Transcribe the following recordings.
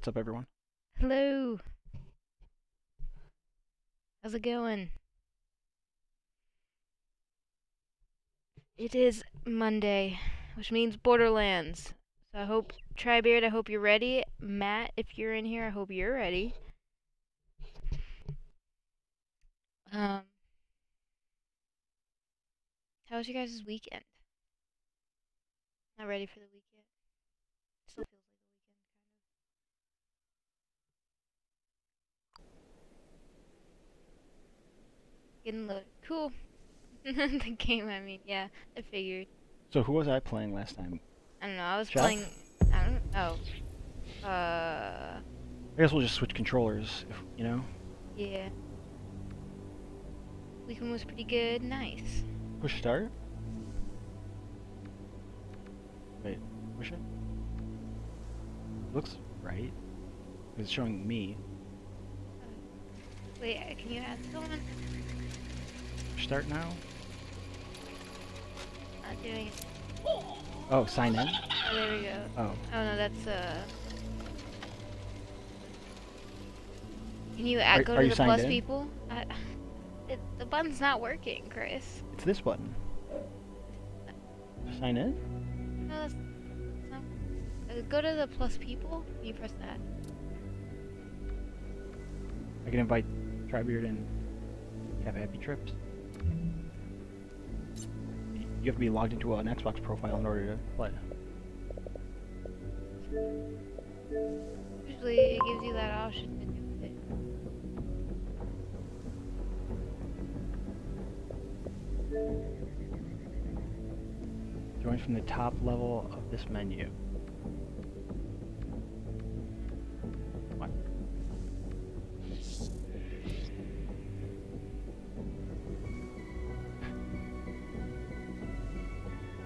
what's up, everyone? Hello. How's it going? It is Monday, which means Borderlands. So I hope, Tribeard, I hope you're ready. Matt, if you're in here, I hope you're ready. Um, how was your guys' weekend? Not ready for the weekend. Still feels like the weekend, kind of. Getting loaded. Cool. the game, I mean, yeah, I figured. So who was I playing last time? I don't know, I was Jeff? playing. I don't know. Oh. Uh, I guess we'll just switch controllers, if, you know? yeah. Weekend was pretty good. Nice. Push start? Wait, push it? Looks right. It's showing me. Wait, can you add someone? Start now? Not doing it. Oh, sign in? Oh, there we go. Oh, Oh no, that's uh. Can you add, Are- go are to you the plus in? people? I, it, the button's not working, Chris. it's this button. Sign in? No, that's, that's not. Uh, go to the plus people. You press that? I can invite Tribeard and have happy trips. You have to be logged into an Xbox profile in order to play. Usually it gives you that option to do it. Join from the top level of this menu.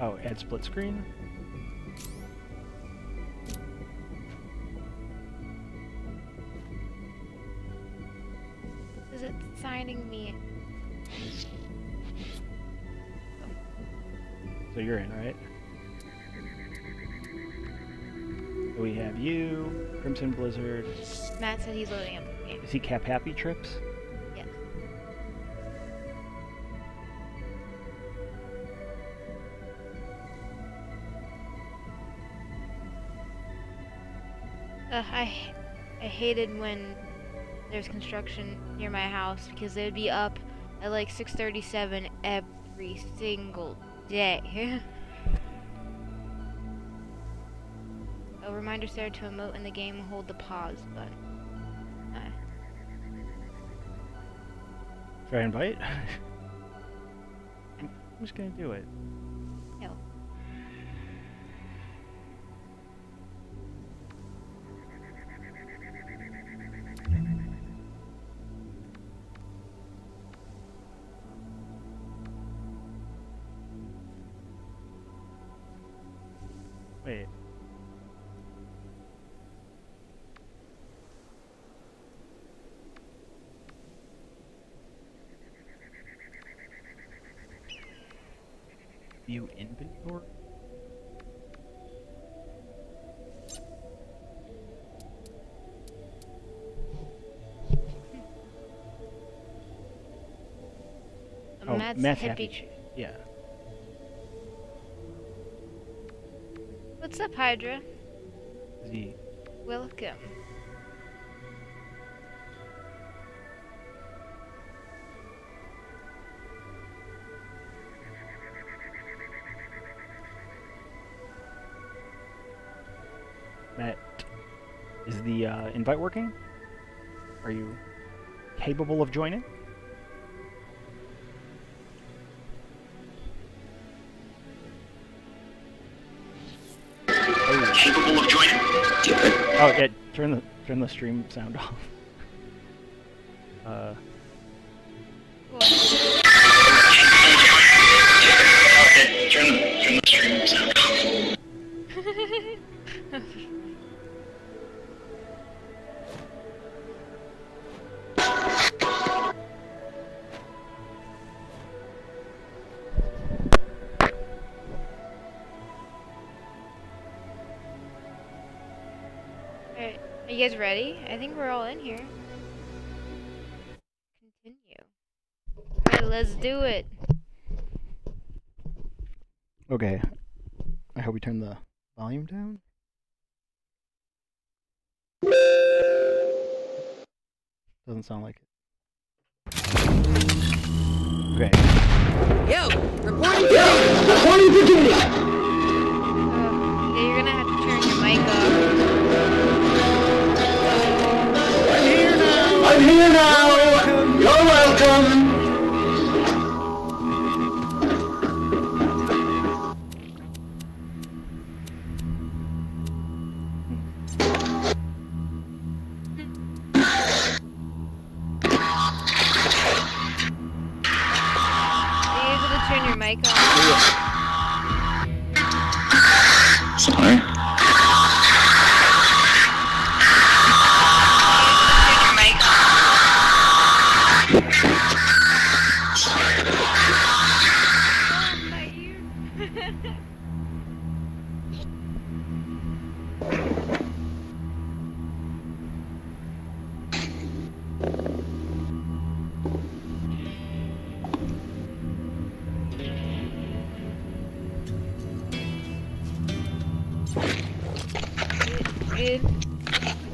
Oh, add split screen? Is it signing me? So you're in, right? We have you, Crimson Blizzard. Matt said he's loading up the game. Is he Cap Happy Trips? Hated when there's construction near my house because they'd be up at like 6:37 every single day. A reminder Sarah to emote in the game. Hold the pause button. Should I invite? I'm just gonna do it. Oh, Matt's hippie happy. tr- Yeah. What's up, Hydra? He Welcome. Matt, is the uh, invite working? Are you capable of joining? Oh yeah, turn the turn the stream sound off. Uh, I think we're all in here. Continue. Alright, let's do it. Okay. I hope we turn the volume down. Doesn't sound like it. Okay. Yo, reporting Uh, yeah,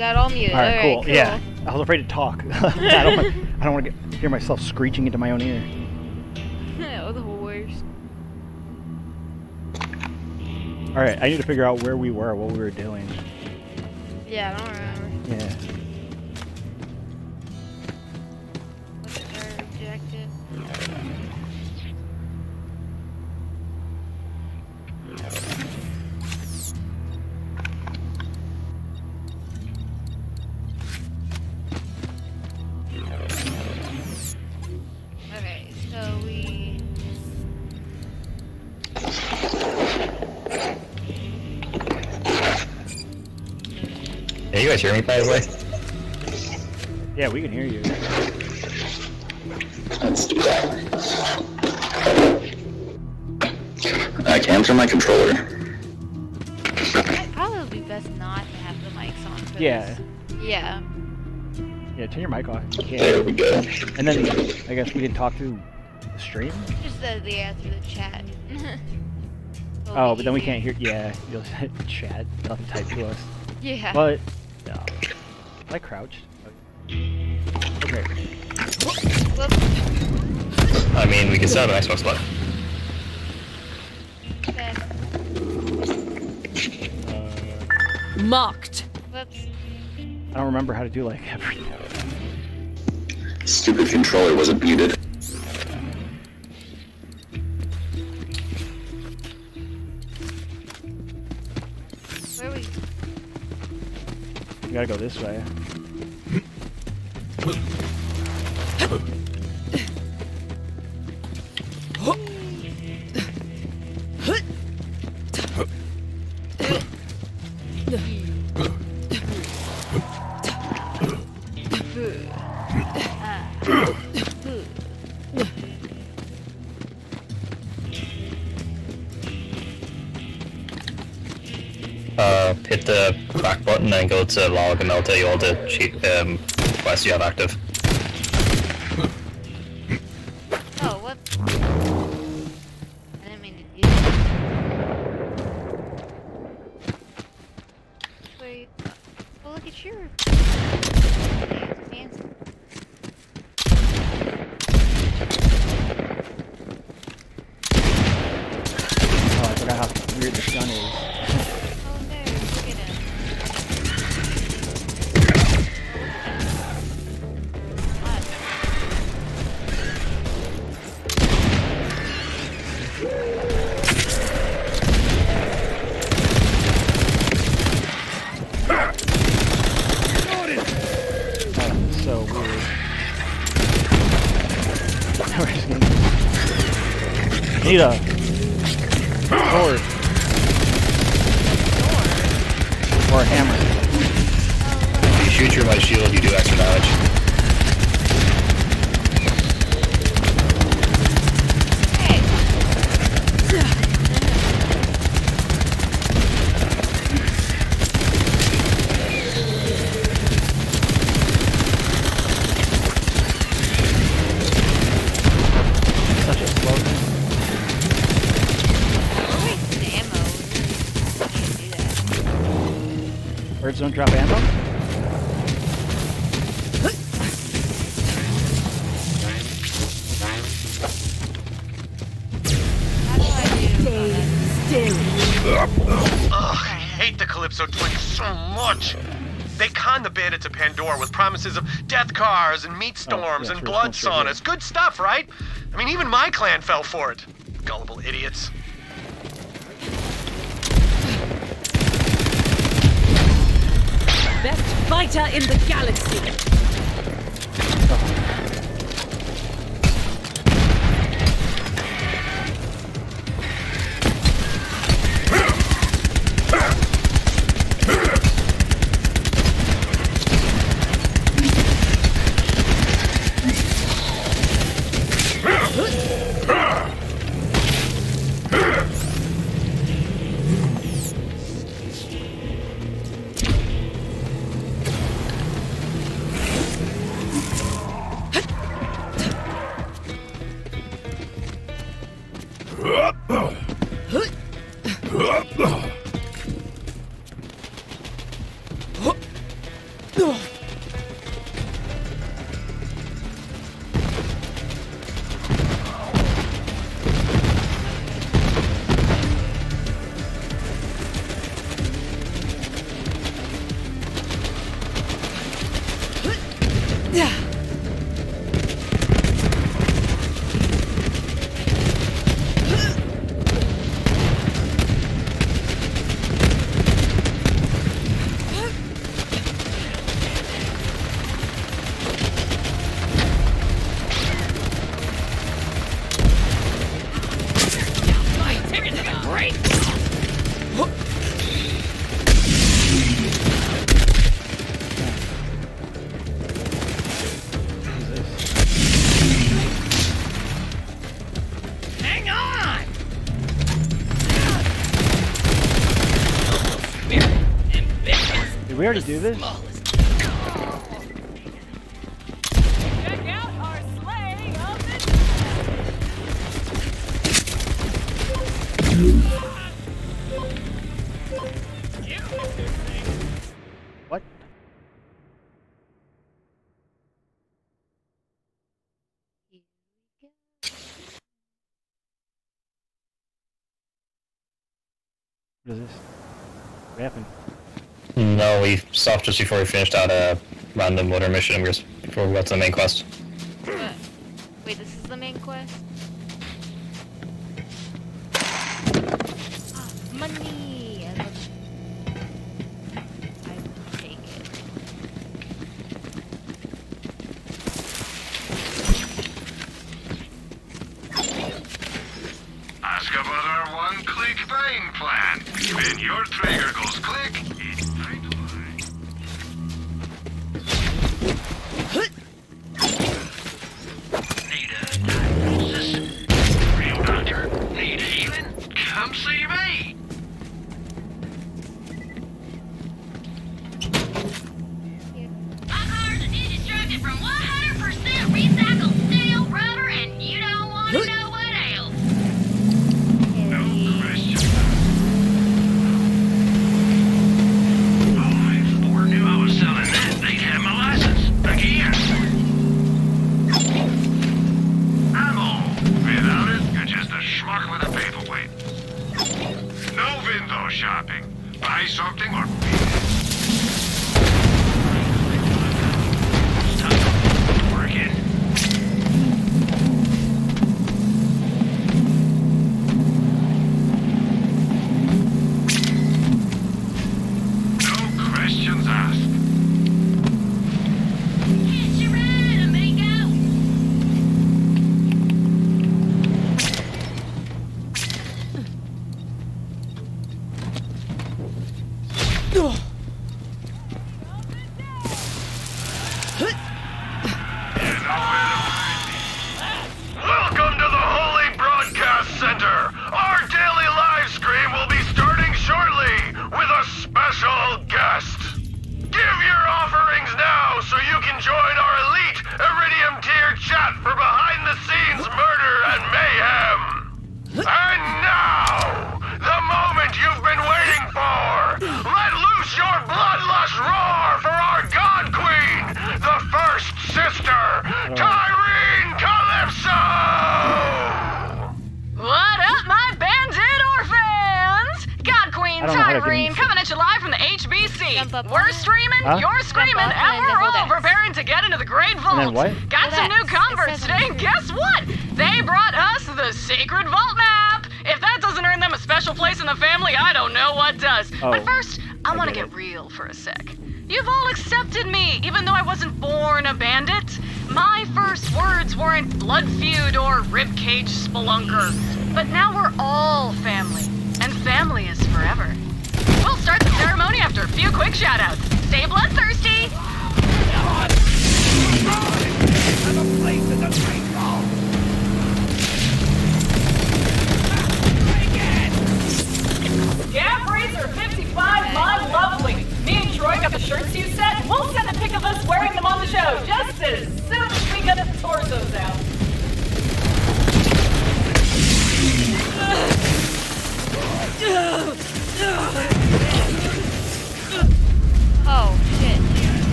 got all muted. All right, Alright, cool. Yeah, I was afraid to talk. I don't. Want, I don't want to hear myself screeching into my own ear. oh, the worst. All right, I need to figure out where we were, what we were doing. Yeah, I don't remember. Yeah. Guys hear me, by the way? Yeah, we can hear you. Let's do that. I can turn my controller. It'd probably be best not to have the mics on for Yeah. this. Yeah. Yeah, turn your mic off. if You There we go. And then I guess we can talk through the stream. Just the, the yeah, through the chat. Oh, but then we can't hear. Yeah, you'll chat. You'll have to type to us. Yeah. But no, I crouched. Okay. I mean, we can set up an Xbox Live. Okay. Uh, mocked. Whoops. I don't remember how to do like everything. Stupid controller wasn't muted. Gotta go this way. Back then go to log, and they'll tell you all the cheat um, quests you have active. Birds don't drop ammo? How do I? Ugh, I hate the Calypso twins so much. They conned the bandits of Pandora with promises of death cars and meat oh, storms yeah, and sure, blood sure, sure. saunas. Good stuff, right? I mean, even my clan fell for it. Gullible idiots. Best fighter in the galaxy. We already do this? Before we finished that uh, random water mission before we got to the main quest. Window shopping. Buy something or Stop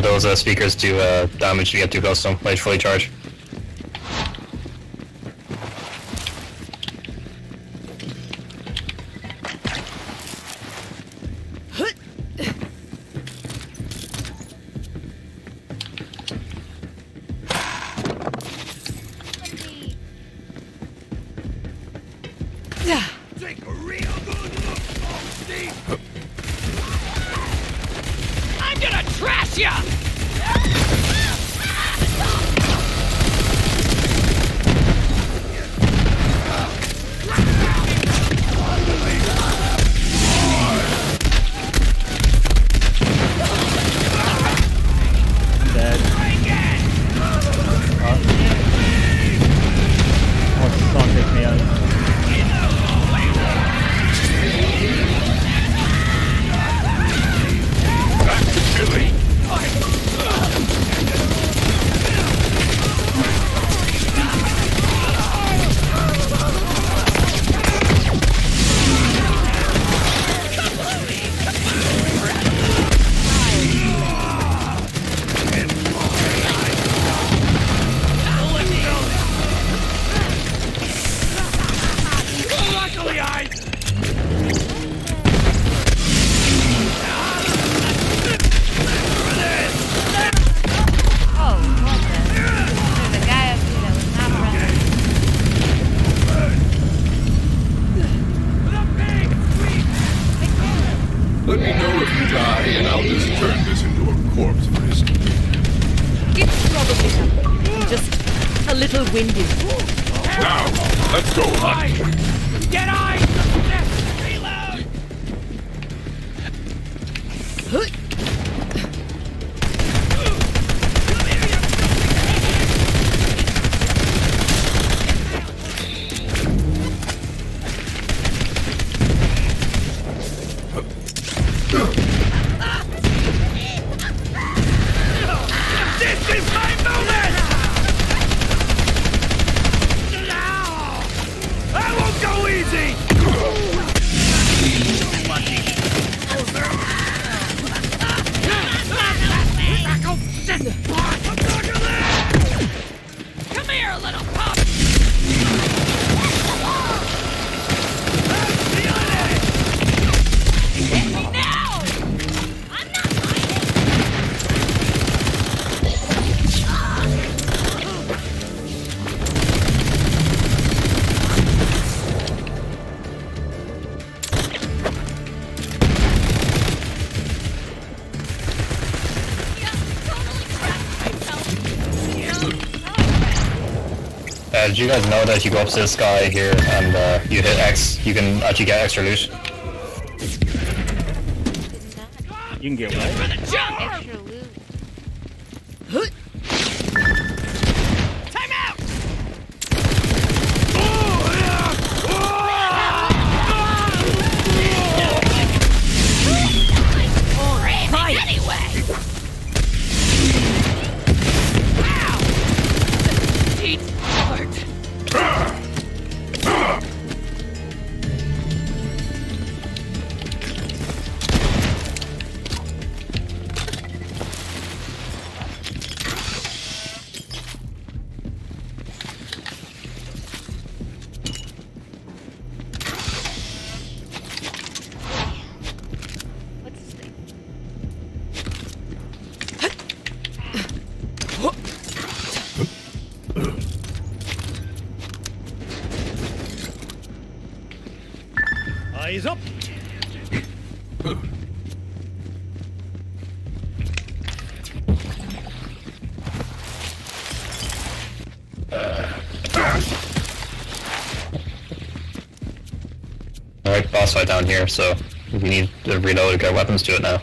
those uh, speakers to uh, damage to get too close to him. Like fully charge. Let me know if you die, and I'll just turn this into a corpse prison. It's probably. Just a little windy. Now, let's go hunt. Get on! You guys know that you go up to this guy here and uh, you hit X, you can actually get extra loot? You can get what? Down here, so if you need to reload, get weapons, to it now.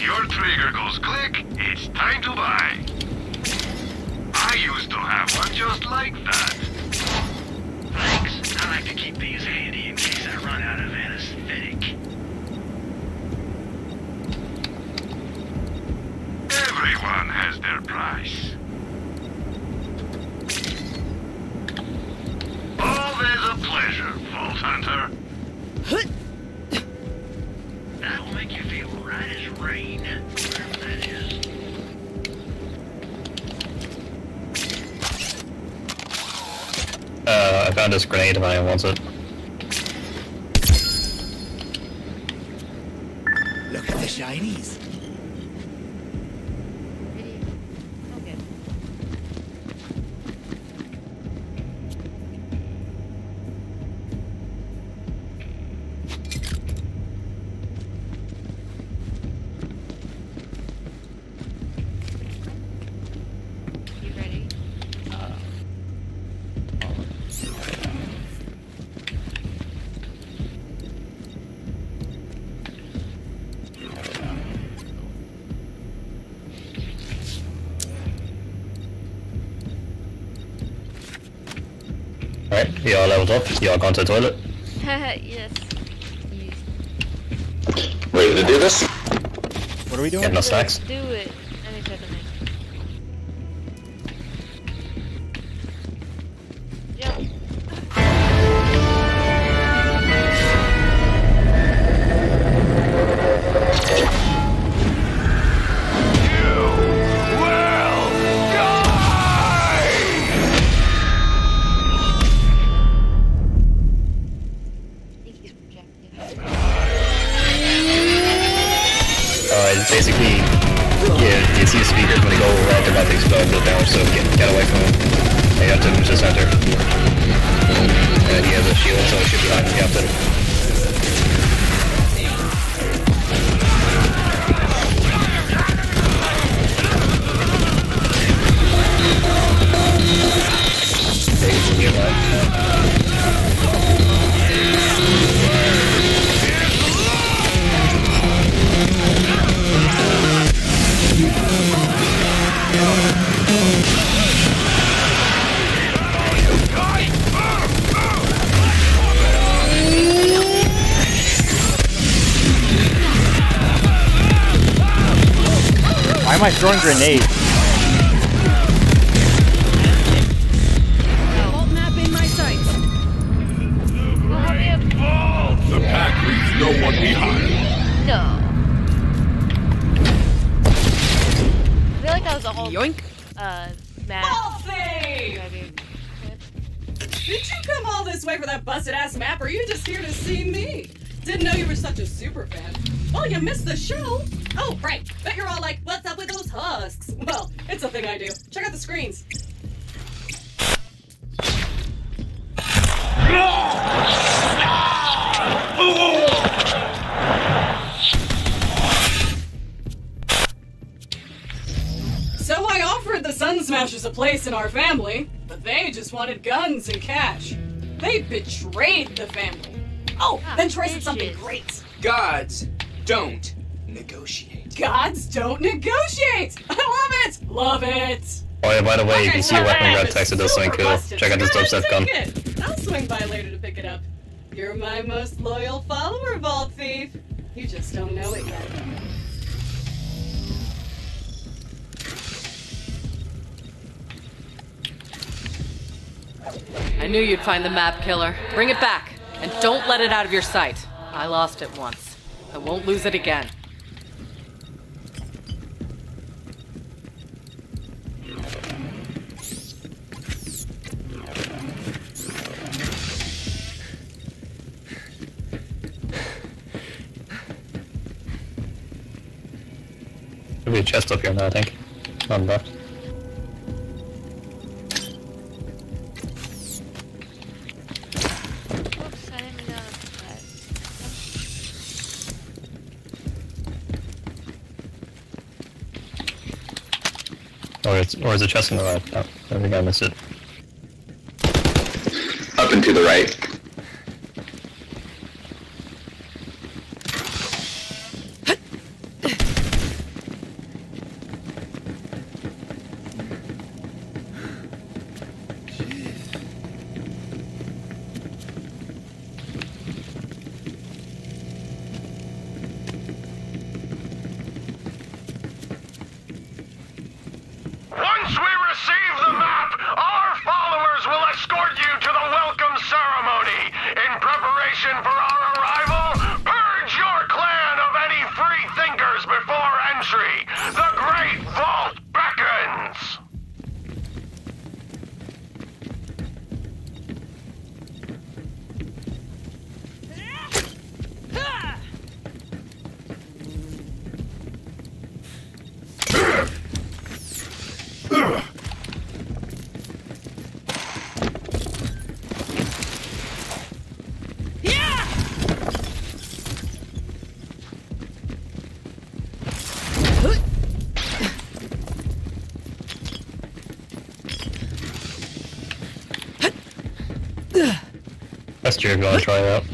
When your trigger goes click, it's time to buy. I used to have one just like that. Thanks. I like to keep these handy in case I run out of anesthetic. Everyone has their price. Always a pleasure, Vault Hunter. Uh, I found this grenade if anyone wants it. Up. You are going to the toilet. yes. You Ready to do this? What are we doing? Getting no snacks. Throwing grenades? By the way, you can see a weapon alright, red text, it does super something cool. Check out this Go ahead dubstep gun. it. I'll swing by later to pick it up. You're my most loyal follower, Vault Thief. You just don't know it yet. I knew you'd find the map killer. Bring it back, and don't let it out of your sight. I lost it once. I won't lose it again. A chest up here now, I think. On left. Or it's or is a chest on the right? Oh, I think I missed it. Up and to the right. Best you're gonna try out.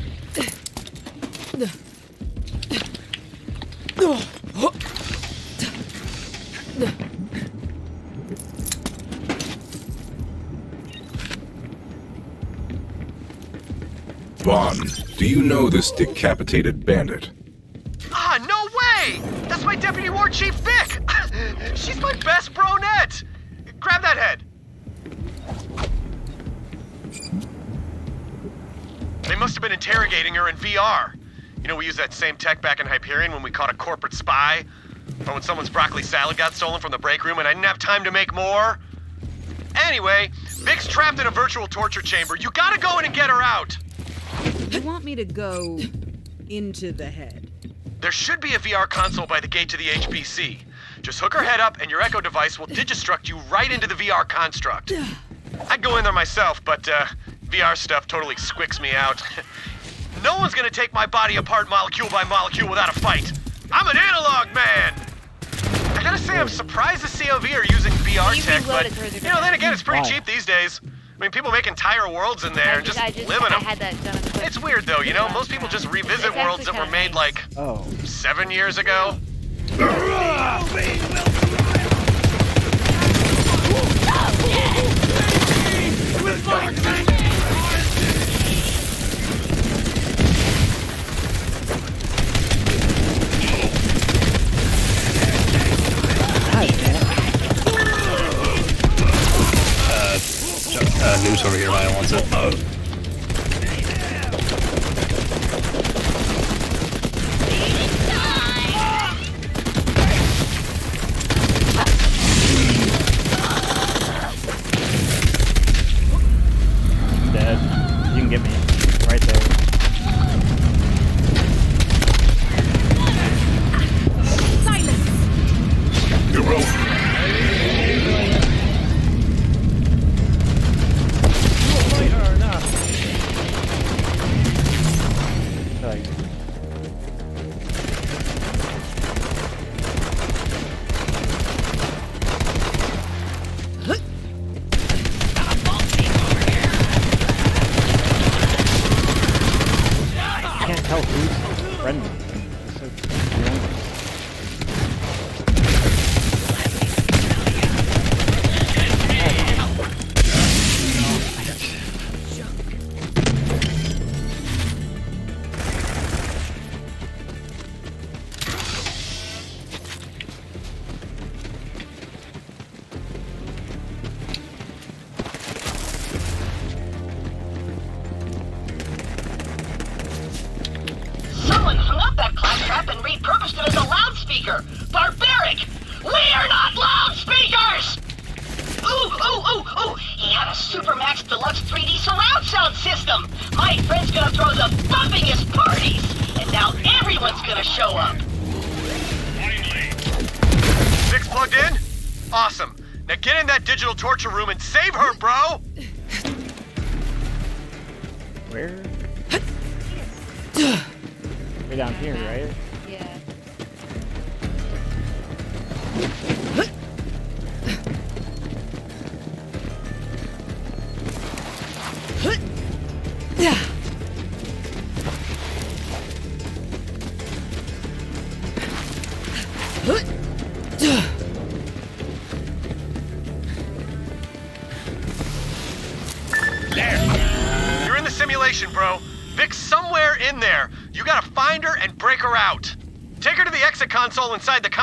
Do you know this decapitated bandit? Ah, no way! That's my deputy war chief, Vic! She's my best bronette! Grab that head. They must have been interrogating her in VR. You know, we used that same tech back in Hyperion when we caught a corporate spy. Or when someone's broccoli salad got stolen from the break room and I didn't have time to make more. Anyway, Vic's trapped in a virtual torture chamber. You gotta go in and get her out. You want me to go into the head? There should be a VR console by the gate to the HPC. Just hook her head up and your Echo device will digistruct you right into the VR construct. I'd go in there myself, but uh, VR stuff totally squicks me out. no one's gonna take my body apart molecule by molecule without a fight. I'm an analog man! I gotta say, I'm surprised the COV are using VR You tech, but, you know, then again, it's pretty Why? cheap these days. I mean, people make entire worlds in there I and just, I just live in them. had that done. quick. It's weird though, you know? Most people just revisit It's worlds that were made kinda like Oh. seven years ago.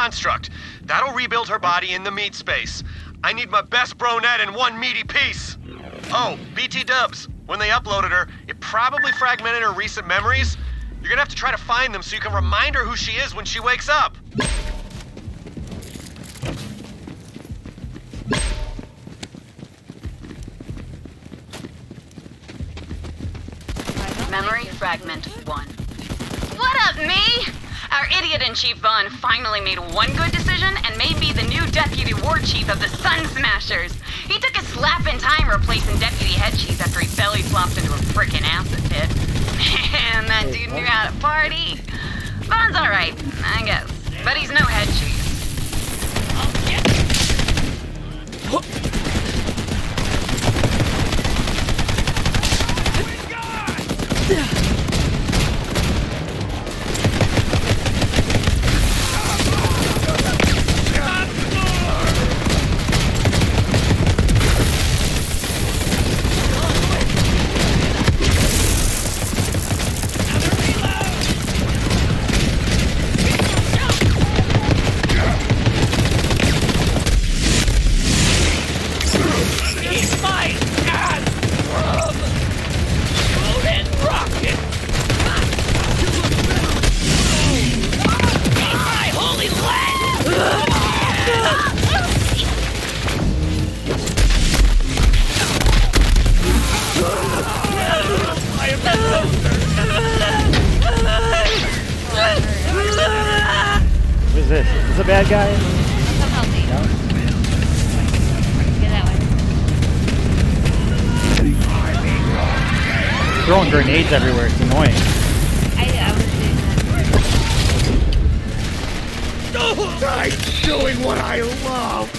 Construct. That'll rebuild her body in the meat space. I need my best bronette in one meaty piece. Oh, BT dubs. When they uploaded her, it probably fragmented her recent memories. You're gonna have to try to find them so you can remind her who she is when she wakes up. Memory fragment one. What up, me? Our idiot in chief Vaughn finally made one good decision and made me the new deputy war chief of the Sun Smashers. He took a slap in time replacing deputy head chief after he belly flopped into a frickin' acid pit. Man, that dude knew how to party. Vaughn's alright, I guess, but he's no head chief. A bad guy? Come help me. Get that way. Throwing grenades everywhere. It's annoying. I, I was doing that. I'm doing what I love!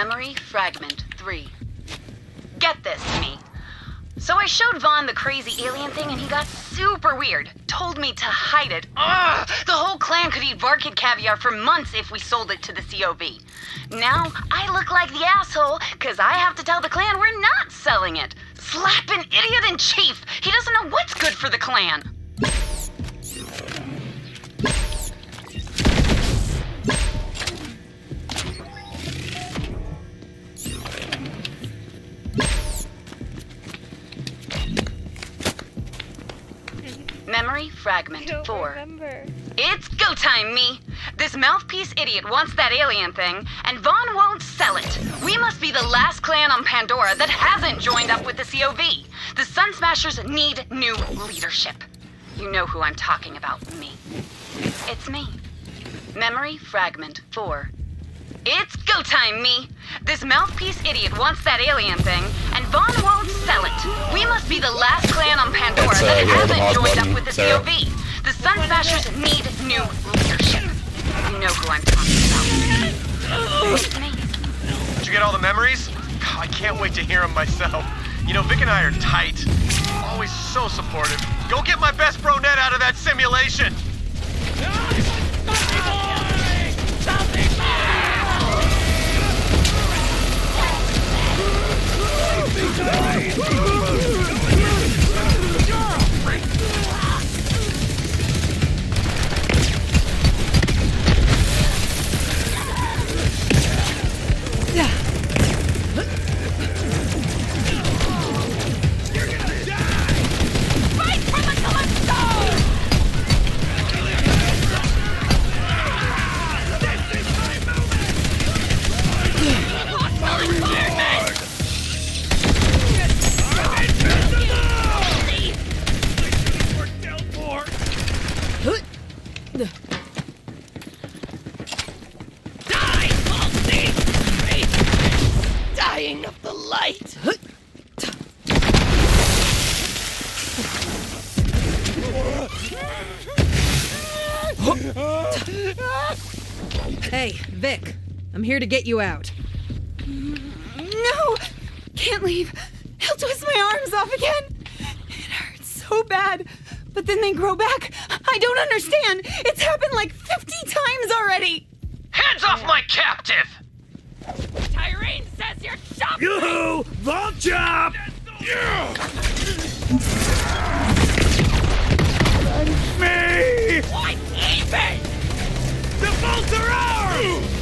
Memory fragment 3. Get this, me. So I showed Vaughn the crazy alien thing and he got super weird. Told me to hide it. Ugh! The whole clan could eat Varkid caviar for months if we sold it to the COV. Now I look like the asshole because I have to tell the clan we're not selling it. Slap an idiot in chief! He doesn't know what's good for the clan. Fragment 4. It's go time, me! This mouthpiece idiot wants that alien thing, and Vaughn won't sell it. We must be the last clan on Pandora that hasn't joined up with the COV. The Sun Smashers need new leadership. You know who I'm talking about, me. It's me. Memory fragment 4. It's go time, me! This mouthpiece idiot wants that alien thing, and Vaughn won't sell it. We must be the last clan on Pandora uh, that hasn't joined button, up with the Sarah. COV. The Sun Smashers need new leadership. You know who I'm talking about. Listening? Did you get all the memories? I can't wait to hear them myself. You know, Vic and I are tight. Always so supportive. Go get my best bro net out of that simulation! Fight get you out. No! Can't leave. He'll twist my arms off again. It hurts so bad. But then they grow back. I don't understand. It's happened like 50 times already. Hands off my captive! Tyreen says you're shopping! Yoo-hoo! Vault job! Me! What even? The vaults are ours!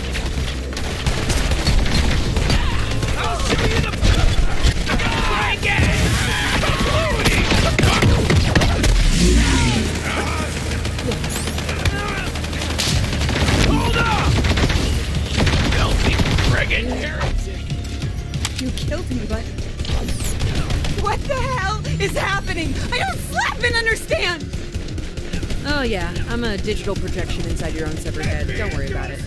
You killed me, but. What the hell is happening? I don't slap and understand! Oh, yeah. I'm a digital projection inside your own severed head. Don't worry about it.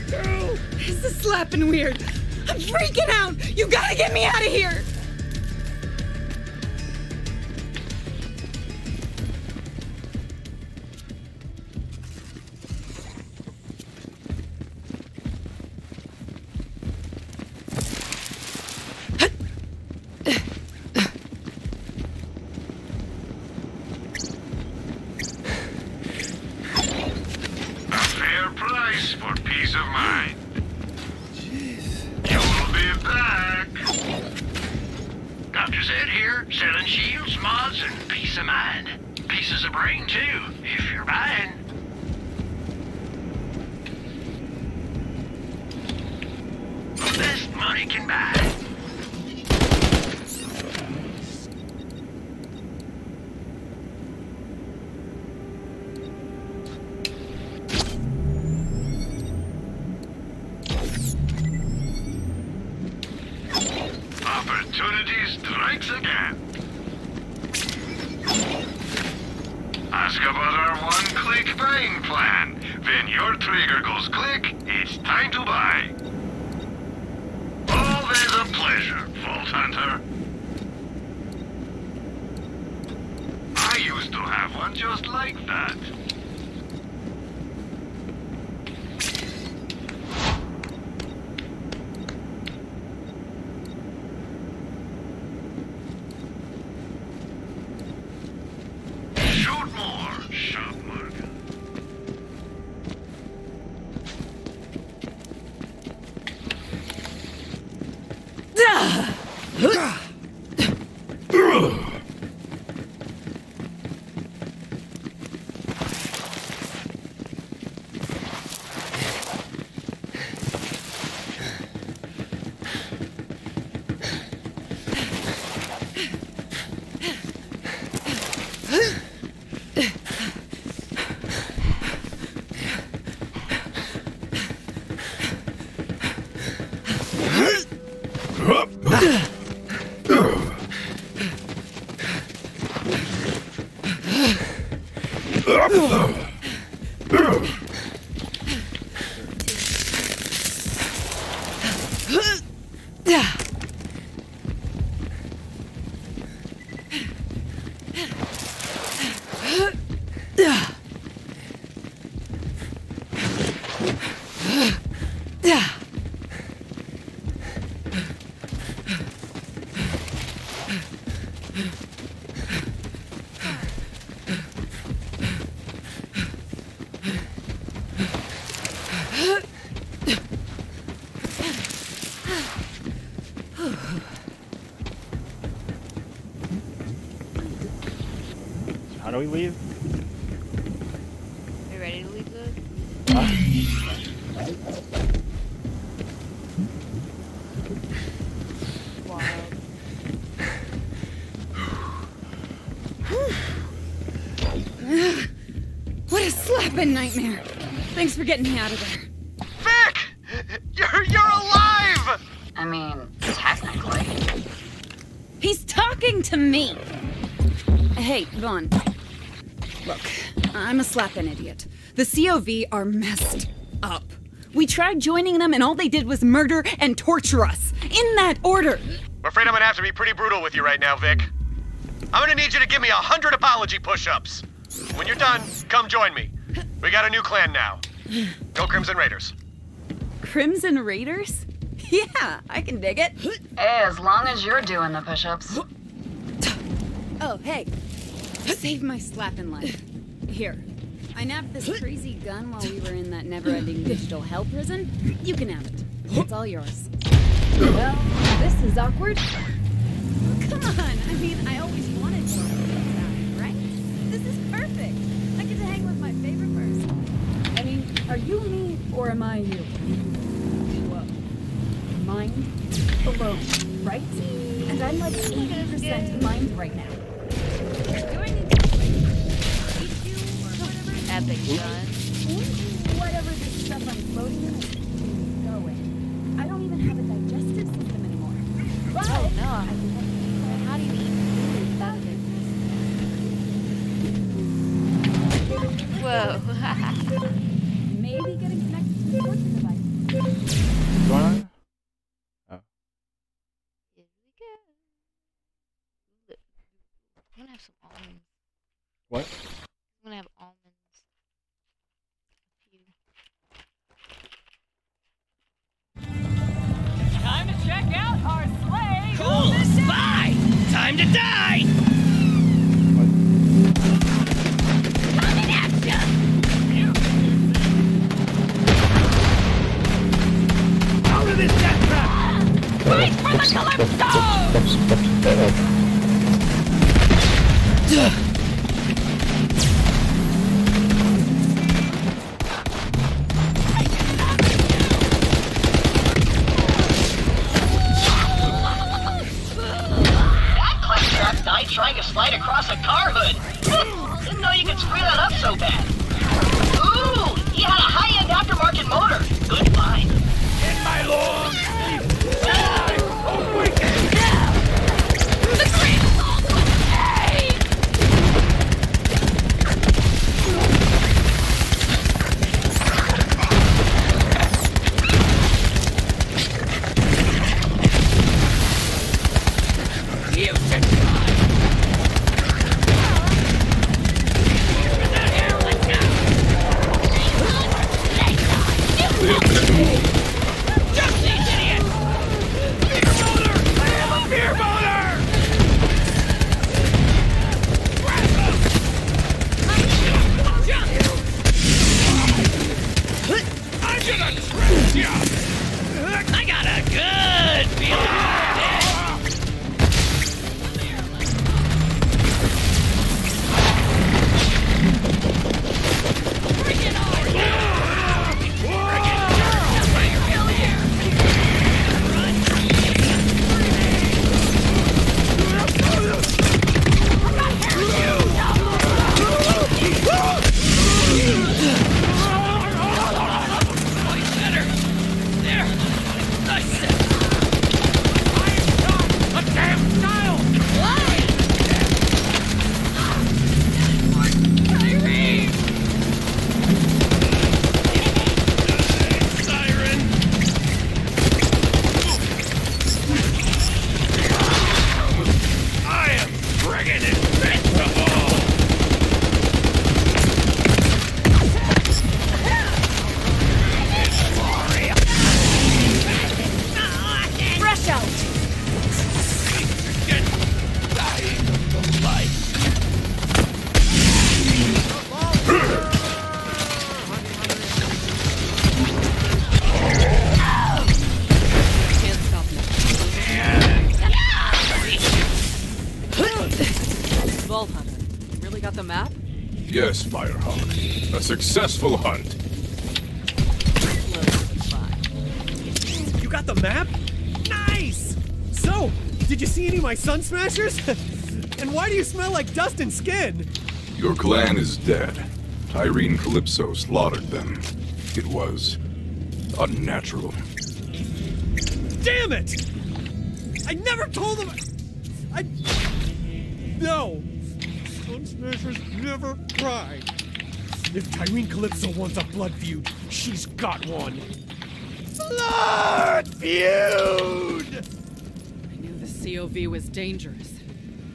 This is slapping weird. I'm freaking out! You gotta get me out of here! Exactly. We leave? Are you ready to leave the? Wild. what a slapping nightmare. Thanks for getting me out of there. Vic! You're you're alive! I mean, technically. He's talking to me. Hey, Vaughn. Look, I'm a slapping idiot. The COV are messed up. We tried joining them, and all they did was murder and torture us. In that order. I'm afraid I'm gonna have to be pretty brutal with you right now, Vic. I'm gonna need you to give me a hundred apology push-ups. When you're done, come join me. We got a new clan now. Go Crimson Raiders. Crimson Raiders? Yeah, I can dig it. Hey, as long as you're doing the push-ups. Oh, hey. Save my slapping life. Here. I nabbed this crazy gun while we were in that never-ending digital hell prison. You can have it. It's all yours. Well, this is awkward. Come on. I mean, I always wanted time, right? This is perfect. I get to hang with my favorite person. I mean, are you me or am I you? Whoa. Mind alone, right? And I'm like 80% mind right now. Epic gun. A successful hunt. You got the map? Nice! So, did you see any of my sun smashers? and why do you smell like dust and skin? Your clan is dead. Tyreen Calypso slaughtered them. It was unnatural. Damn it! I never told them. I. No! Sun smashers never cried. If Tyreen Calypso wants a blood feud, she's got one. Blood feud! I knew the COV was dangerous.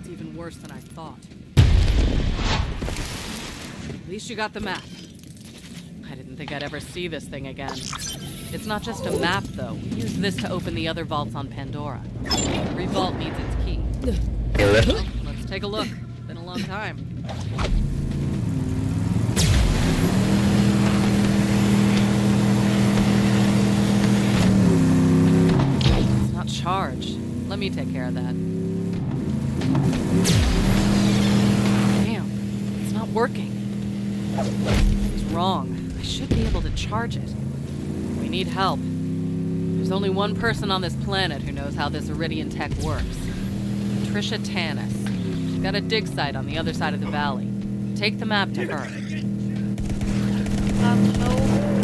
It's even worse than I thought. At least you got the map. I didn't think I'd ever see this thing again. It's not just a map, though. We use this to open the other vaults on Pandora. Every vault needs its key. Well, let's take a look. Been a long time. Charged. Let me take care of that. Damn, it's not working. Something's wrong. I should be able to charge it. We need help. There's only one person on this planet who knows how this Eridian tech works. Trisha Tanis. She's got a dig site on the other side of the valley. Take the map to her. So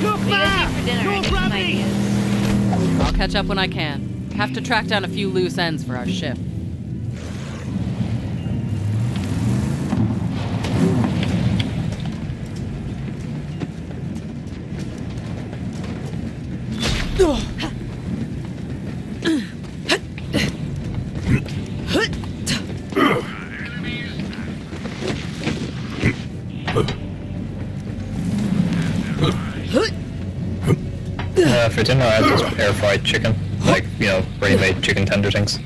hungry. What do you guys eat for dinner? I need some ideas. I'll catch up when I can. Have to track down a few loose ends for our ship. For dinner, I this air fried chicken. Like, you know, ready made chicken tender things.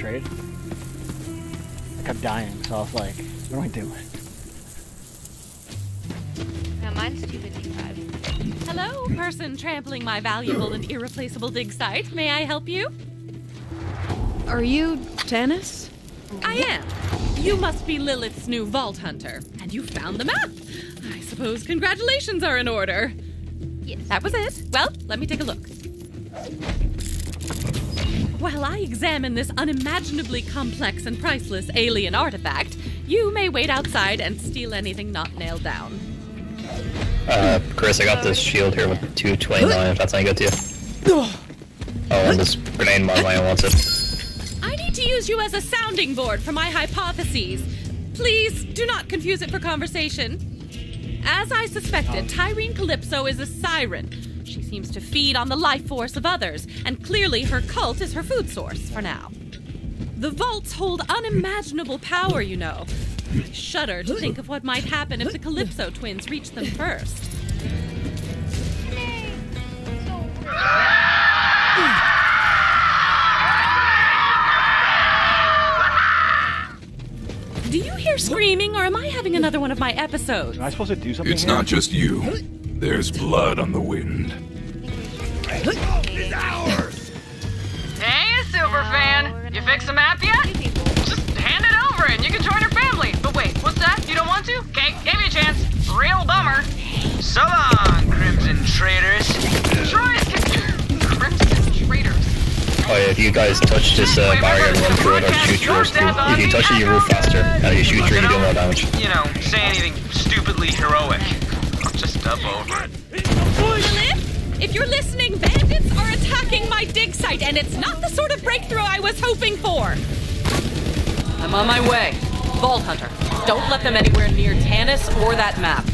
Trade? I kept dying, so I was like, what am I doing? Yeah, mine's 255. Hello, person trampling my valuable and irreplaceable dig site. May I help you? Are you Tanis? I am. You must be Lilith's new Vault Hunter, and you found the map. I suppose congratulations are in order. Yes. That was it. Well, let me take a look. While I examine this unimaginably complex and priceless alien artifact, you may wait outside and steal anything not nailed down. Uh, Chris, I got this shield here with 229, if that's any good to you. Oh, and this grenade mod, my own wants it. I need to use you as a sounding board for my hypotheses. Please do not confuse it for conversation. As I suspected, Tyreen Calypso is a siren. She seems to feed on the life force of others, and clearly her cult is her food source for now. The vaults hold unimaginable power, you know. I shudder to think of what might happen if the Calypso twins reach them first. Do you hear screaming, or am I having another one of my episodes? I supposed to do something? It's here? not just you. There's blood on the wind. It's ours! Hey, Superfan! You fix the map yet? Just hand it over and you can join your family. But wait, what's that? You don't want to? Okay, gave you a chance. Real bummer. So long, Crimson Traders. Troy's Crimson Traitors. Oh yeah, if you guys touch this uh, barrier and run through it or shoot yours through, if you touch it you move faster. Uh, you shoot through you do more damage. You know, say anything stupidly heroic. I'll just dub over it. Lilith, if you're listening, bandits are attacking my dig site, and it's not the sort of breakthrough I was hoping for. I'm on my way. Vault Hunter, don't let them anywhere near Tanis or that map.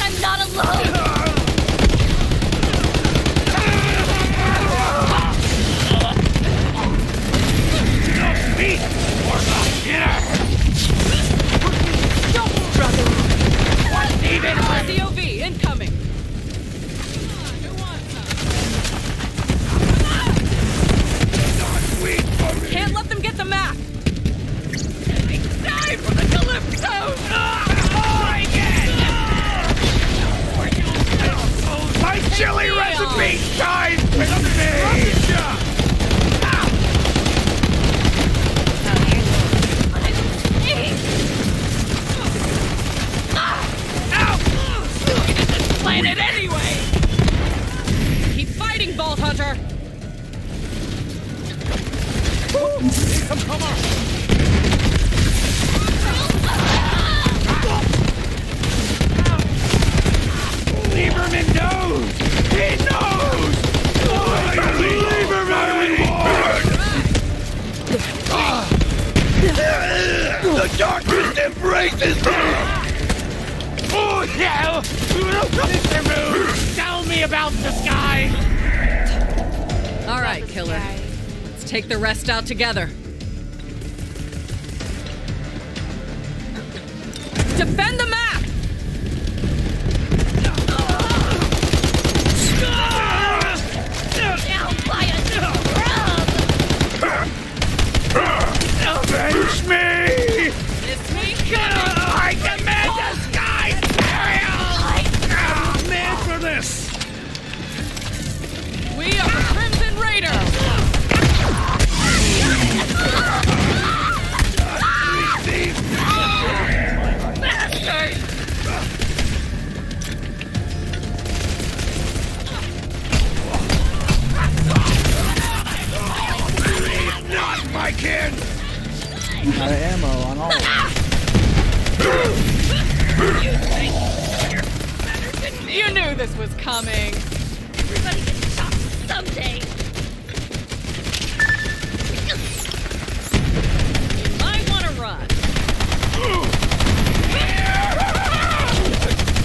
I'm not alone! Chili recipe shines with me! Plan it anyway. Keep fighting, Vault Hunter. Come on! Lieberman knows! He knows! Lieberman! The darkness embraces me! Oh, yeah! Mr. Moon, tell me about the sky! All right, killer. Let's take the rest out together. Defend the me! It's me I demand the sky burial! Ah, man for this! We are the Crimson Raiders. Out of ammo on all of them. You knew this was coming. Everybody gets shot someday! You might want to run.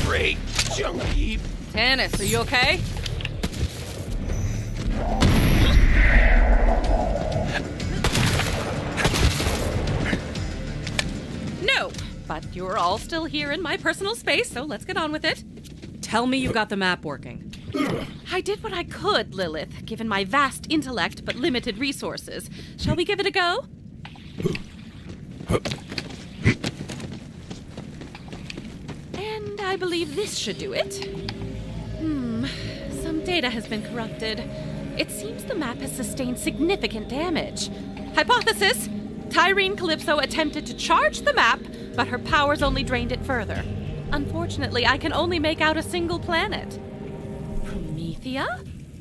Great junkie! Tanis, are you okay? You're all still here in my personal space, so let's get on with it. Tell me you got the map working. I did what I could, Lilith, given my vast intellect but limited resources. Shall we give it a go? And I believe this should do it. Hmm, some data has been corrupted. It seems the map has sustained significant damage. Hypothesis Tyreen Calypso attempted to charge the map, but her powers only drained it further. Unfortunately, I can only make out a single planet. Promethea?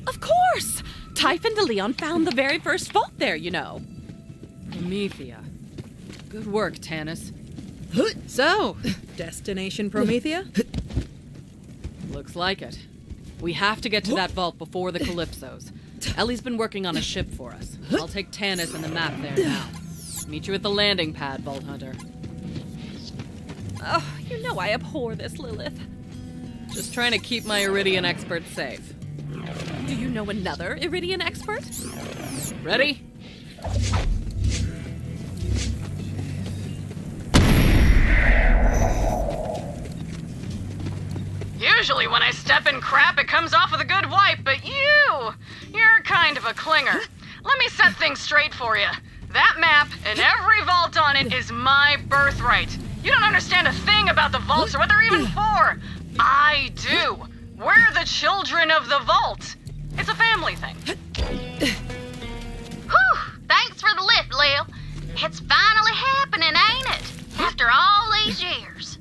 Of course! Typhon de Leon found the very first vault there, you know. Promethea. Good work, Tanis. So, Destination Promethea? Looks like it. We have to get to that vault before the Calypsos. Ellie's been working on a ship for us. I'll take Tanis and the map there now. Meet you at the landing pad, Vault Hunter. Oh, you know I abhor this, Lilith. Just trying to keep my Eridian expert safe. Do you know another Eridian expert? Ready? Usually when I step in crap, it comes off with a good wipe, but you, you're kind of a clinger. Let me set things straight for you. That map and every vault on it is my birthright. You don't understand a thing about the vaults or what they're even for. I do. We're the children of the vault. It's a family thing. Whew! Thanks for the lift, Lil. It's finally happening, ain't it? After all these years.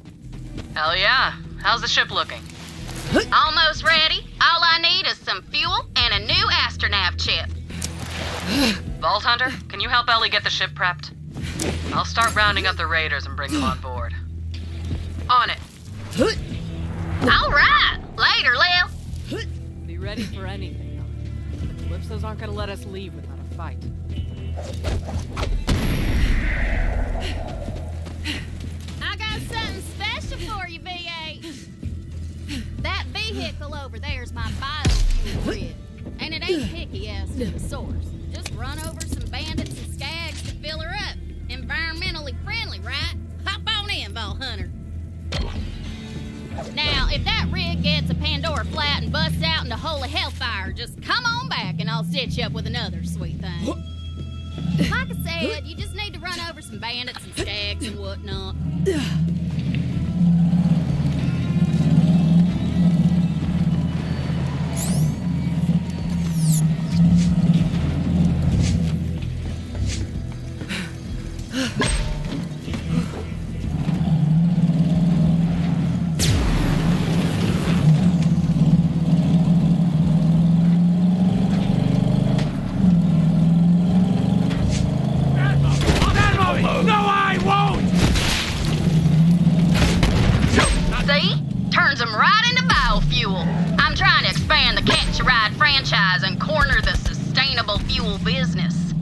Hell yeah. How's the ship looking? Almost ready. All I need is some fuel and a new astronav chip. Vault Hunter, can you help Ellie get the ship prepped? I'll start rounding up the raiders and bring them on board. On it. All right. Later, Lil. Be ready for anything. The Calypsos aren't gonna let us leave without a fight. I got something special for you, V8. That vehicle over there's my biofuel grid. And it ain't picky as to the source. Just run over some bandits and skags to fill her up. Environmentally friendly, right? Hop on in, Vault Hunter. Now, if that rig gets a Pandora flat and busts out into holy hellfire, just come on back and I'll stitch you up with another sweet thing. Like I said, you just need to run over some bandits and skags and whatnot. right into biofuel. I'm trying to expand the Catch a Ride franchise and corner the sustainable fuel business.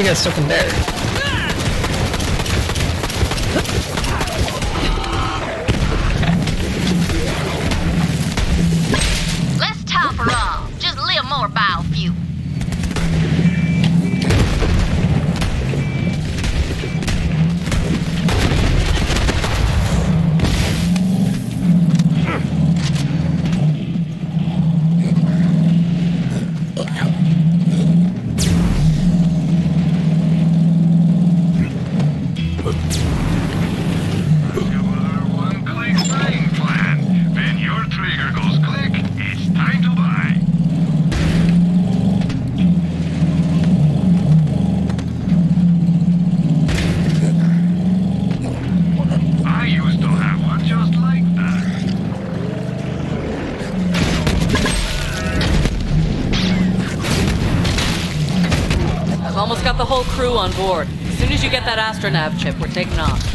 You get stuck in there? On board. As soon as you get that astronav chip, we're taking off.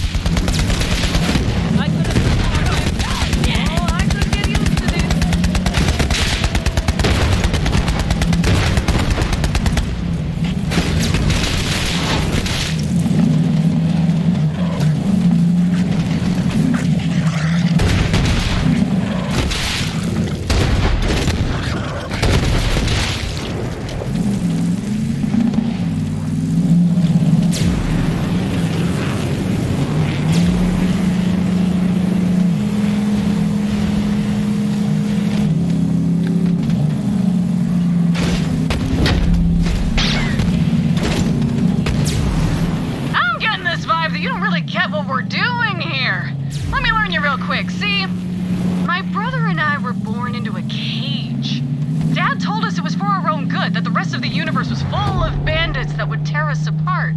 That would tear us apart.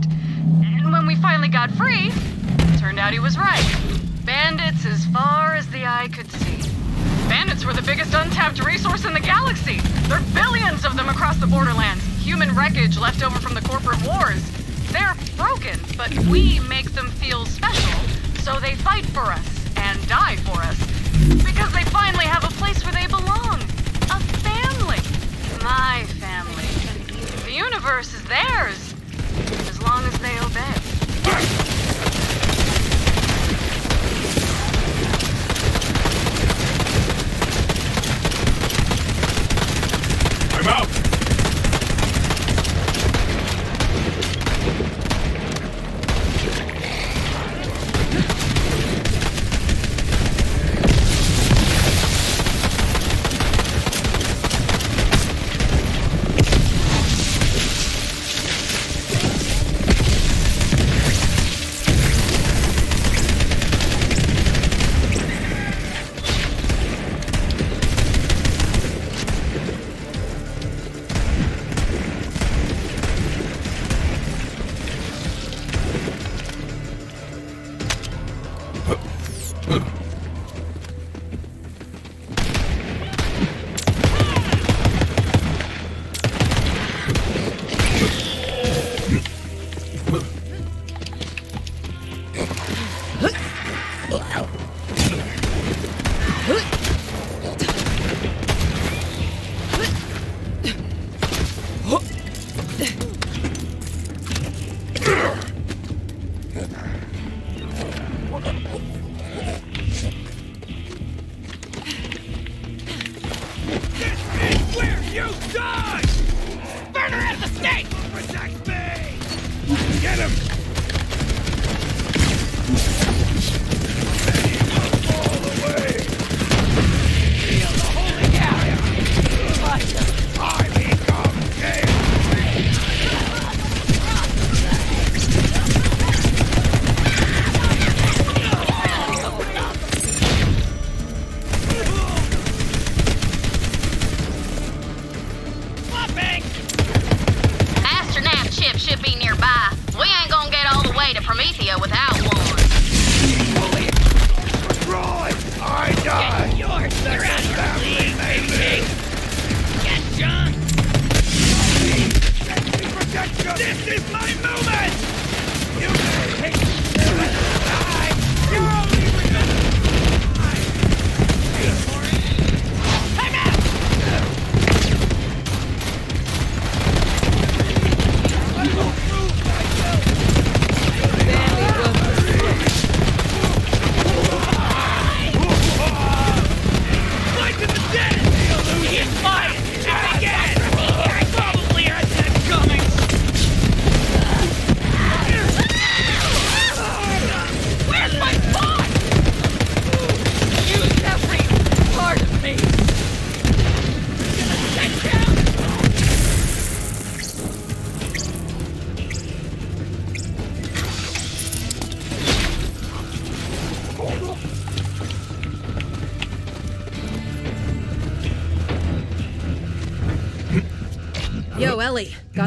And when we finally got free, turned out he was right. Bandits as far as the eye could see. Bandits were the biggest untapped resource in the galaxy. There are billions of them across the borderlands. Human wreckage left over from the corporate wars. They're broken, but we make them feel special, so they fight for us and die for us. Because they finally have a place where they belong. A family. My universe is theirs, as long as they obey.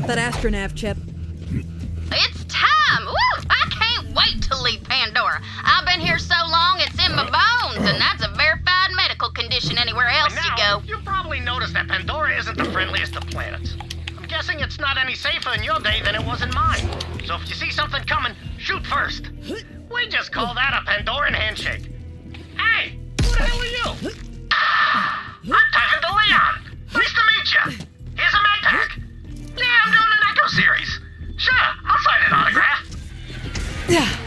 Got that astronav chip. It's time! Woo! I can't wait to leave Pandora. I've been here so long it's in my bones, and that's a verified medical condition anywhere else you go. you probably noticed that Pandora isn't the friendliest of planets. I'm guessing it's not any safer in your day than it was in mine. So if you see something coming, shoot first. We just call that a Pandoran handshake. Hey, who the hell are you? Ah, I'm Typhon de Leon. Nice to meet you. Series. Sure, I'll sign an autograph.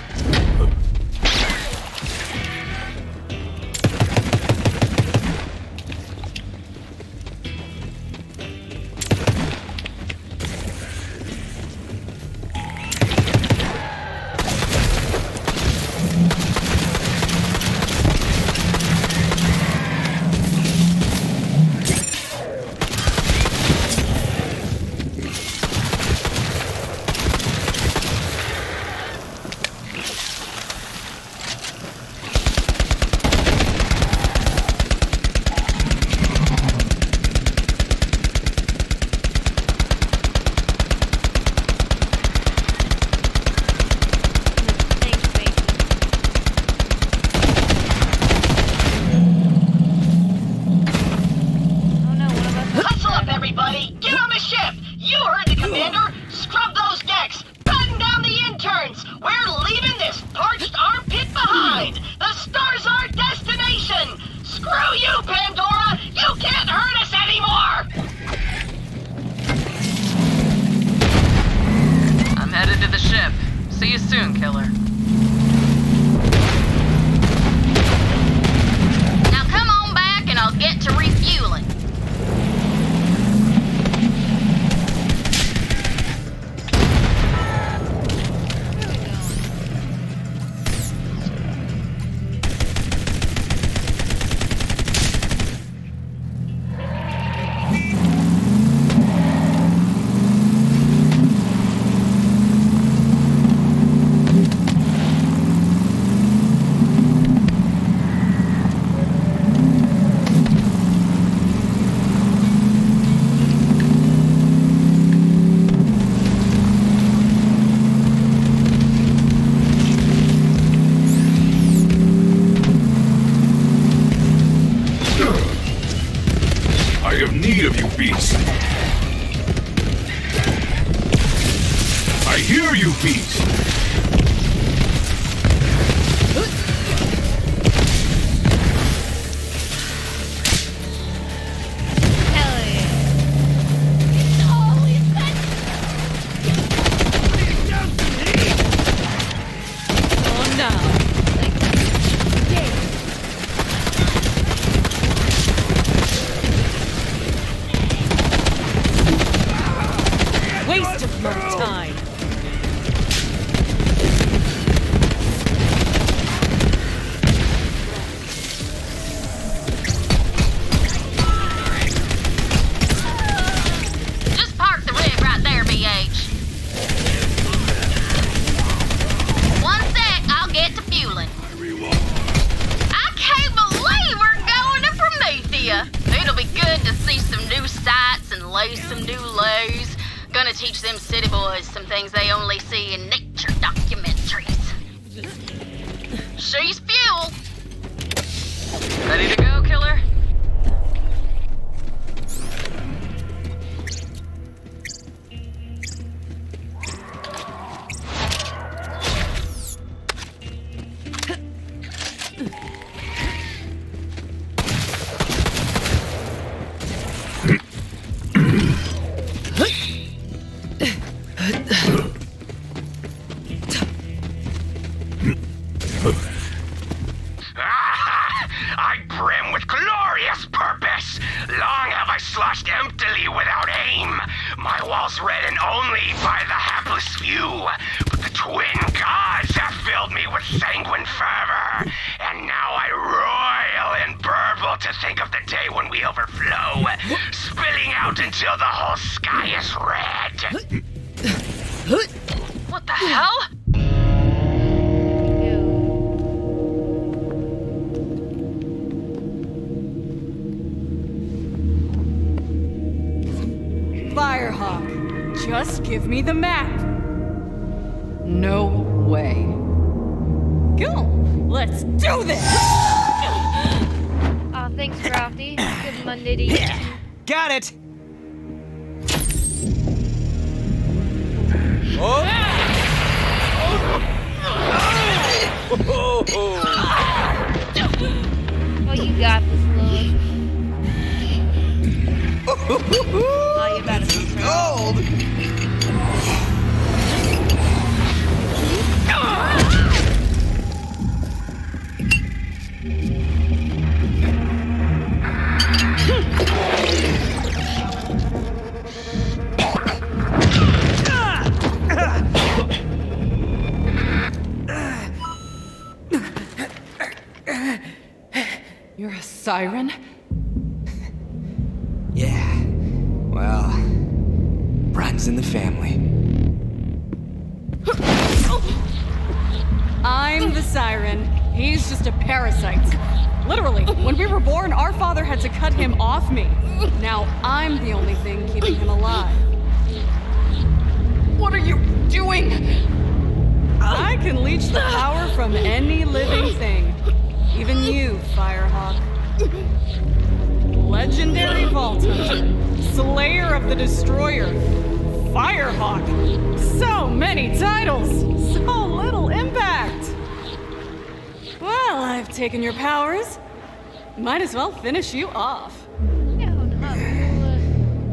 as well finish you off.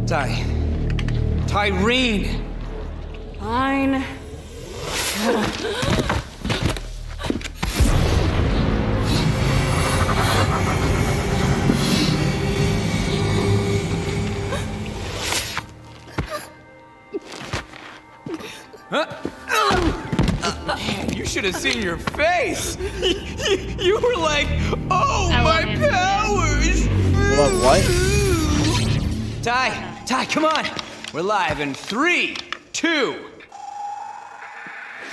Ty. Tyreen! Fine. Uh, uh, you should have seen your face. you were like, what? Ty, Ty, come on. We're live in three, two.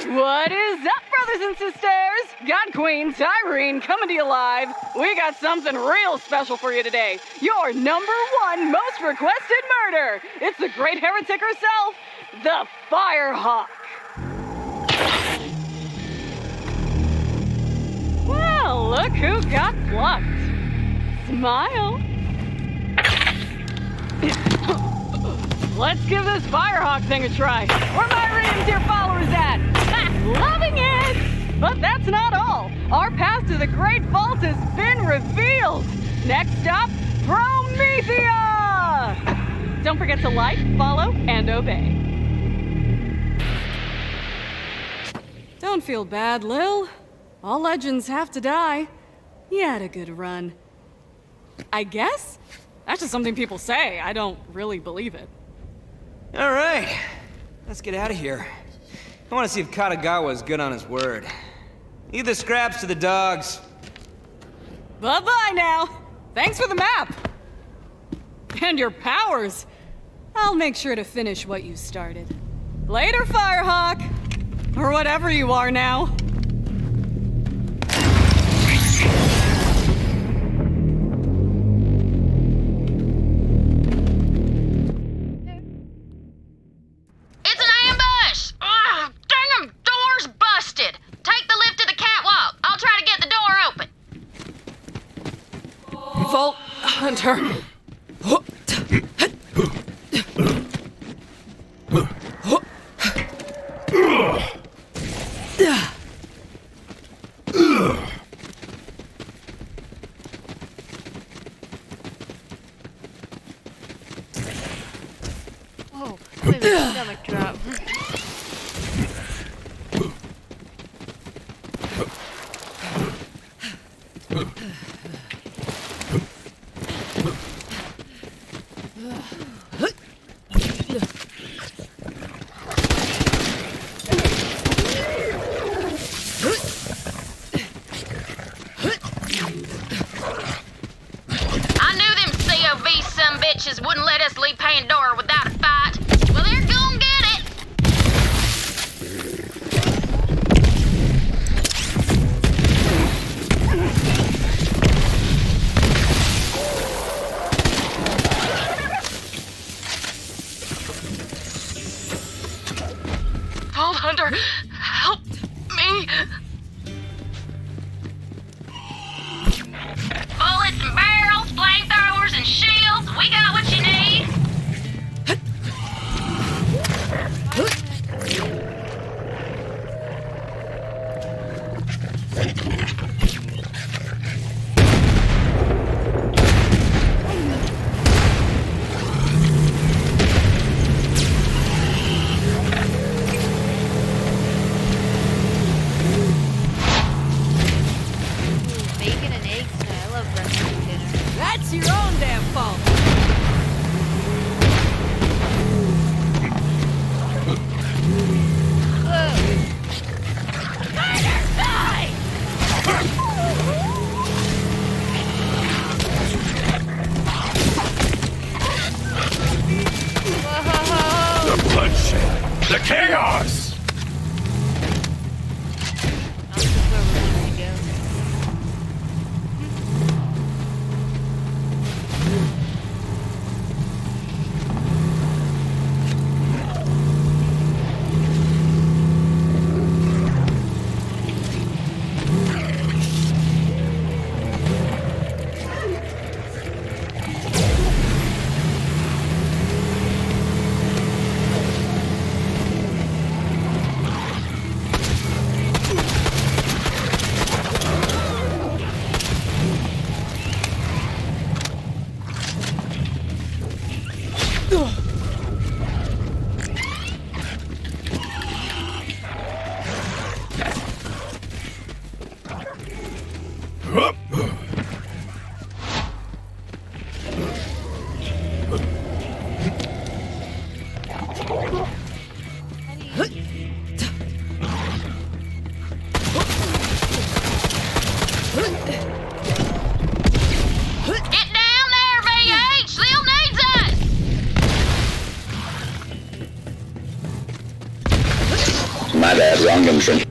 What is up, brothers and sisters? God Queen Tyreen coming to you live. We got something real special for you today. Your number one most requested murder. It's the great heretic herself, the Firehawk. Well, look who got plucked. Smile. Let's give this Firehawk thing a try. Where my reindeer followers at? Loving it! But that's not all. Our path to the Great Vault has been revealed. Next stop, Promethea! Don't forget to like, follow, and obey. Don't feel bad, Lil. All legends have to die. You had a good run. I guess? That's just something people say. I don't really believe it. All right, let's get out of here. I want to see if Katagawa is good on his word. Leave the scraps to the dogs. Bye bye now. Thanks for the map. And your powers. I'll make sure to finish what you started. Later, Firehawk. Or whatever you are now. Get down there, VH! Needs us! My bad, wrong entrance.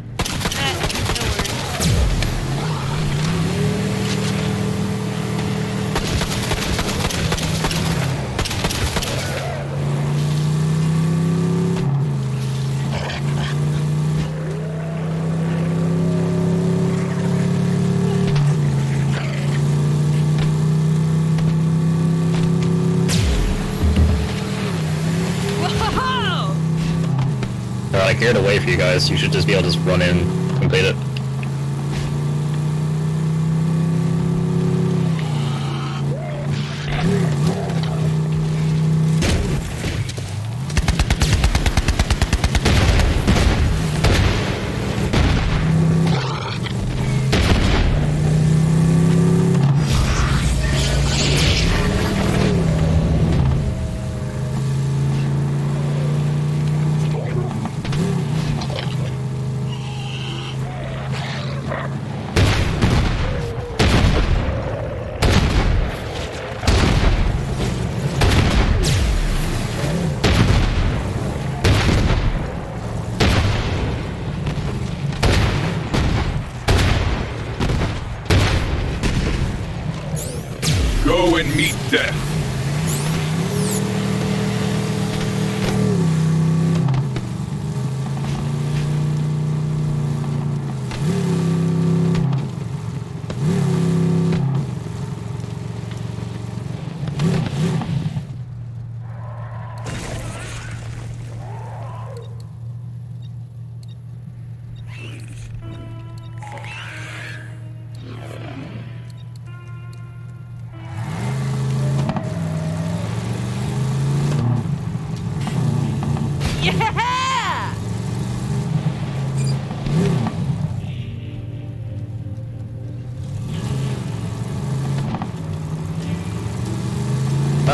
for you guys. You should just be able to just run in, complete it.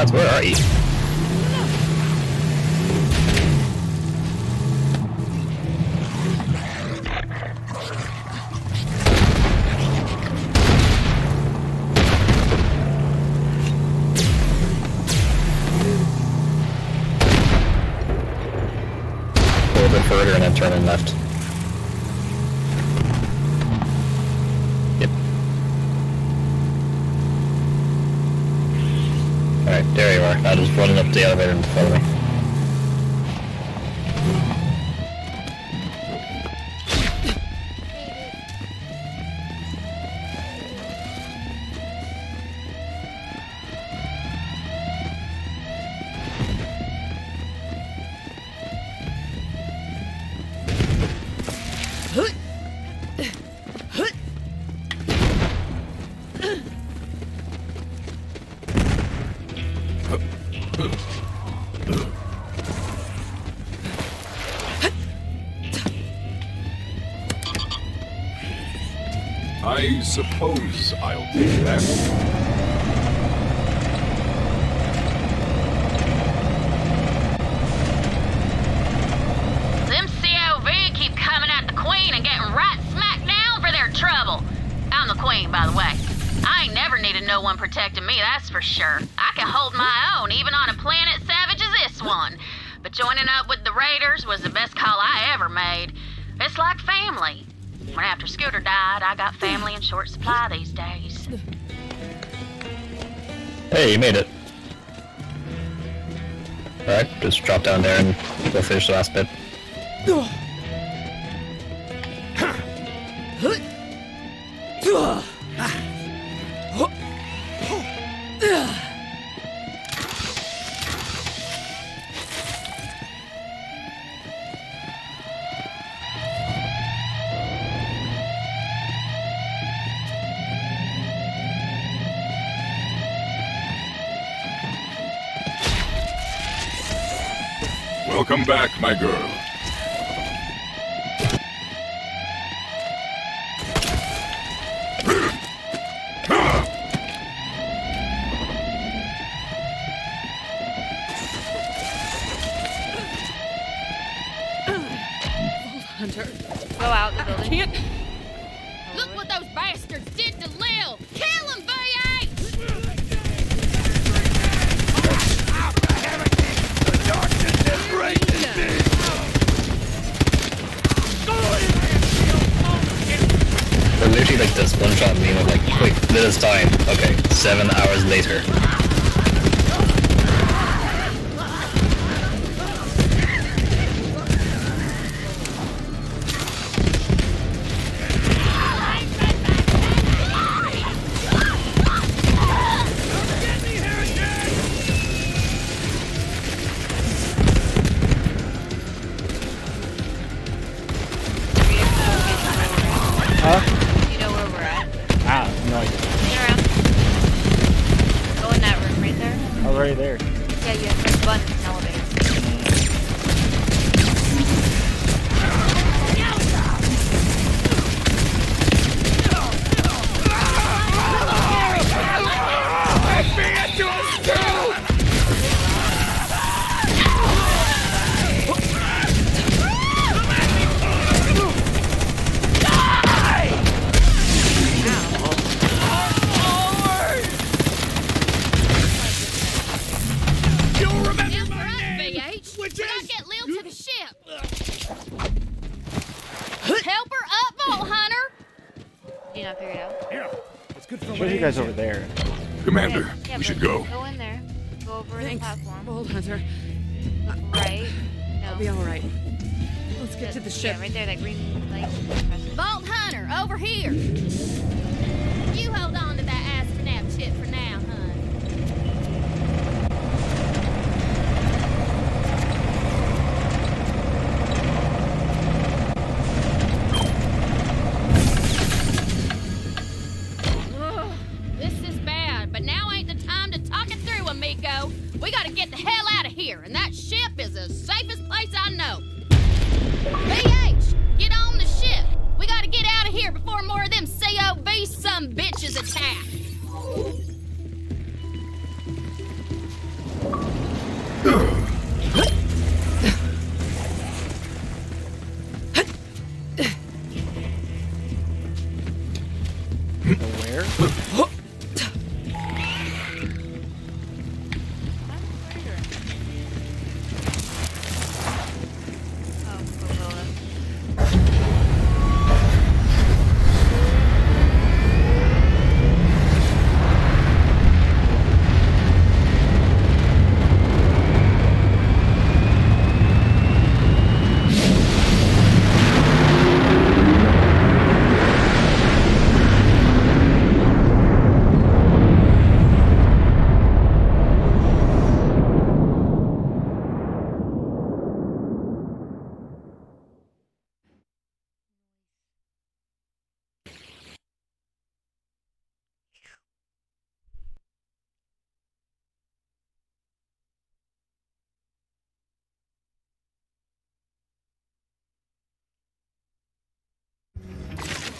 gods, where are you? suppose I'll take that. When after Scooter died, I got family in short supply these days. Hey, you made it. Alright, just drop down there and we'll finish the last bit. Ugh. my girl.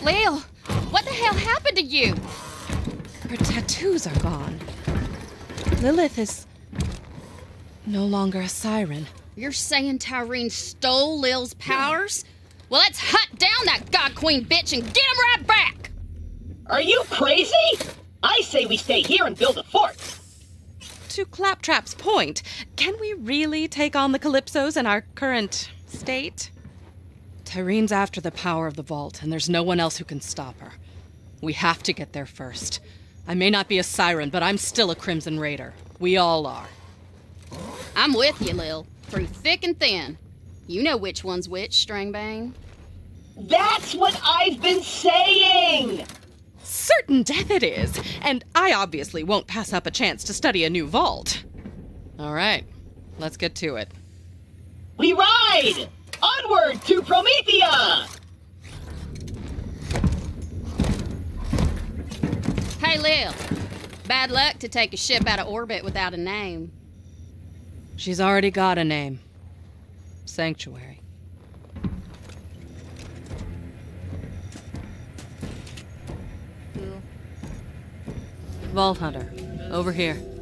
Lil, what the hell happened to you? Her tattoos are gone. Lilith is no longer a siren. You're saying Tyreen stole Lil's powers? Well, let's hunt down that God Queen bitch and get him right back! Are you crazy? I say we stay here and build a fort. To Claptrap's point, can we really take on the Calypsos in our current state? Tyreen's after the power of the vault, and there's no one else who can stop her. We have to get there first. I may not be a siren, but I'm still a Crimson Raider. We all are. I'm with you, Lil, through thick and thin. You know which one's which, Strangbane. That's what I've been saying! Certain death it is, and I obviously won't pass up a chance to study a new vault. All right, let's get to it. We ride! Onward to Promethea! Hey, Lil. Bad luck to take a ship out of orbit without a name. She's already got a name Sanctuary. Vault Hunter, over here.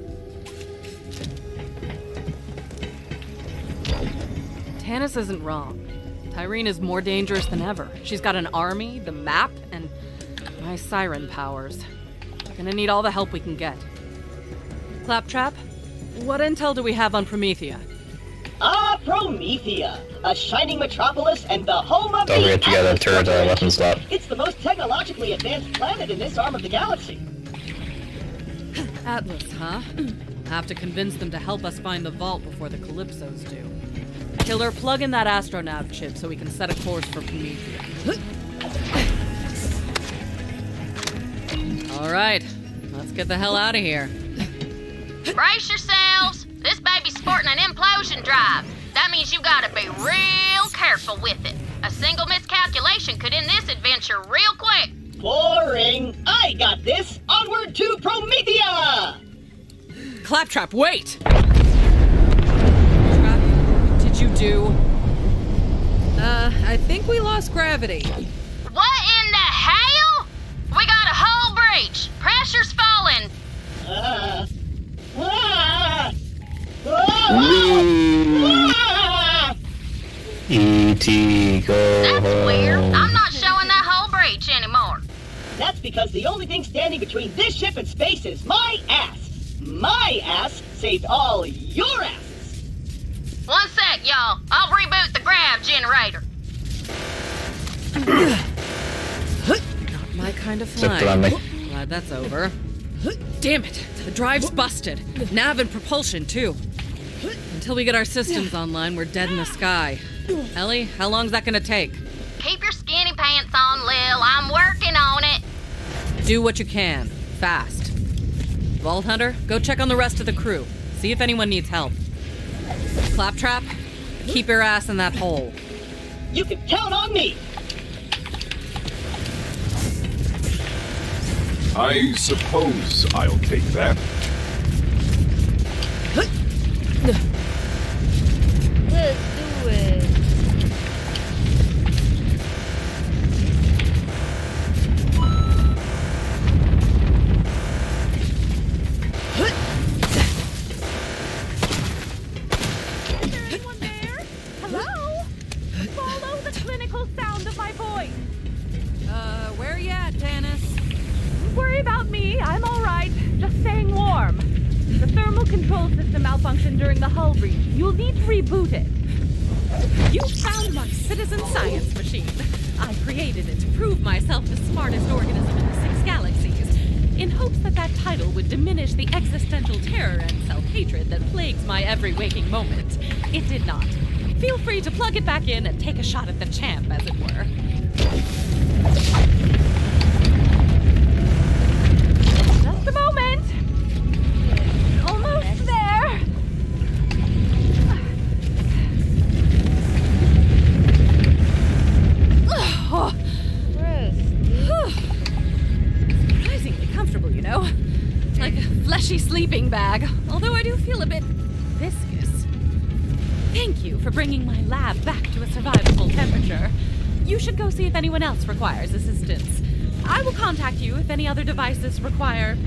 Tannis isn't wrong. Tyreen is more dangerous than ever. She's got an army, the map, and my siren powers. We're gonna need all the help we can get. Claptrap, what intel do we have on Promethea? Ah, Promethea, a shining metropolis and the home of Don't the forget you got a Atlas turret on a Corporation. weapon slot. It's the most technologically advanced planet in this arm of the galaxy. Atlas, huh? Have to convince them to help us find the vault before the Calypsos do. Killer, plug in that astronav chip so we can set a course for Promethea. All right, let's get the hell out of here. Brace yourselves. This baby's sporting an implosion drive. That means you gotta be real careful with it. A single miscalculation could end this adventure real quick. Boring. I got this. Onward to Promethea! Claptrap, wait! Do? Uh, I think we lost gravity. What in the hell? We got a hull breach. Pressure's falling. Uh, ah, E.T. go That's weird. I'm not showing that hull breach anymore. That's because the only thing standing between this ship and space is my ass. My ass saved all your asses. One sec, y'all. I'll reboot the grav generator. Not my kind of flying. Glad that's over. Damn it! The drive's busted. Nav and propulsion, too. Until we get our systems online, we're dead in the sky. Ellie, how long's that gonna take? Keep your skinny pants on, Lil. I'm working on it. Do what you can. Fast. Vault Hunter, go check on the rest of the crew. See if anyone needs help. Claptrap, keep your ass in that hole. You can count on me. I suppose I'll take that. Else requires assistance. I will contact you if any other devices require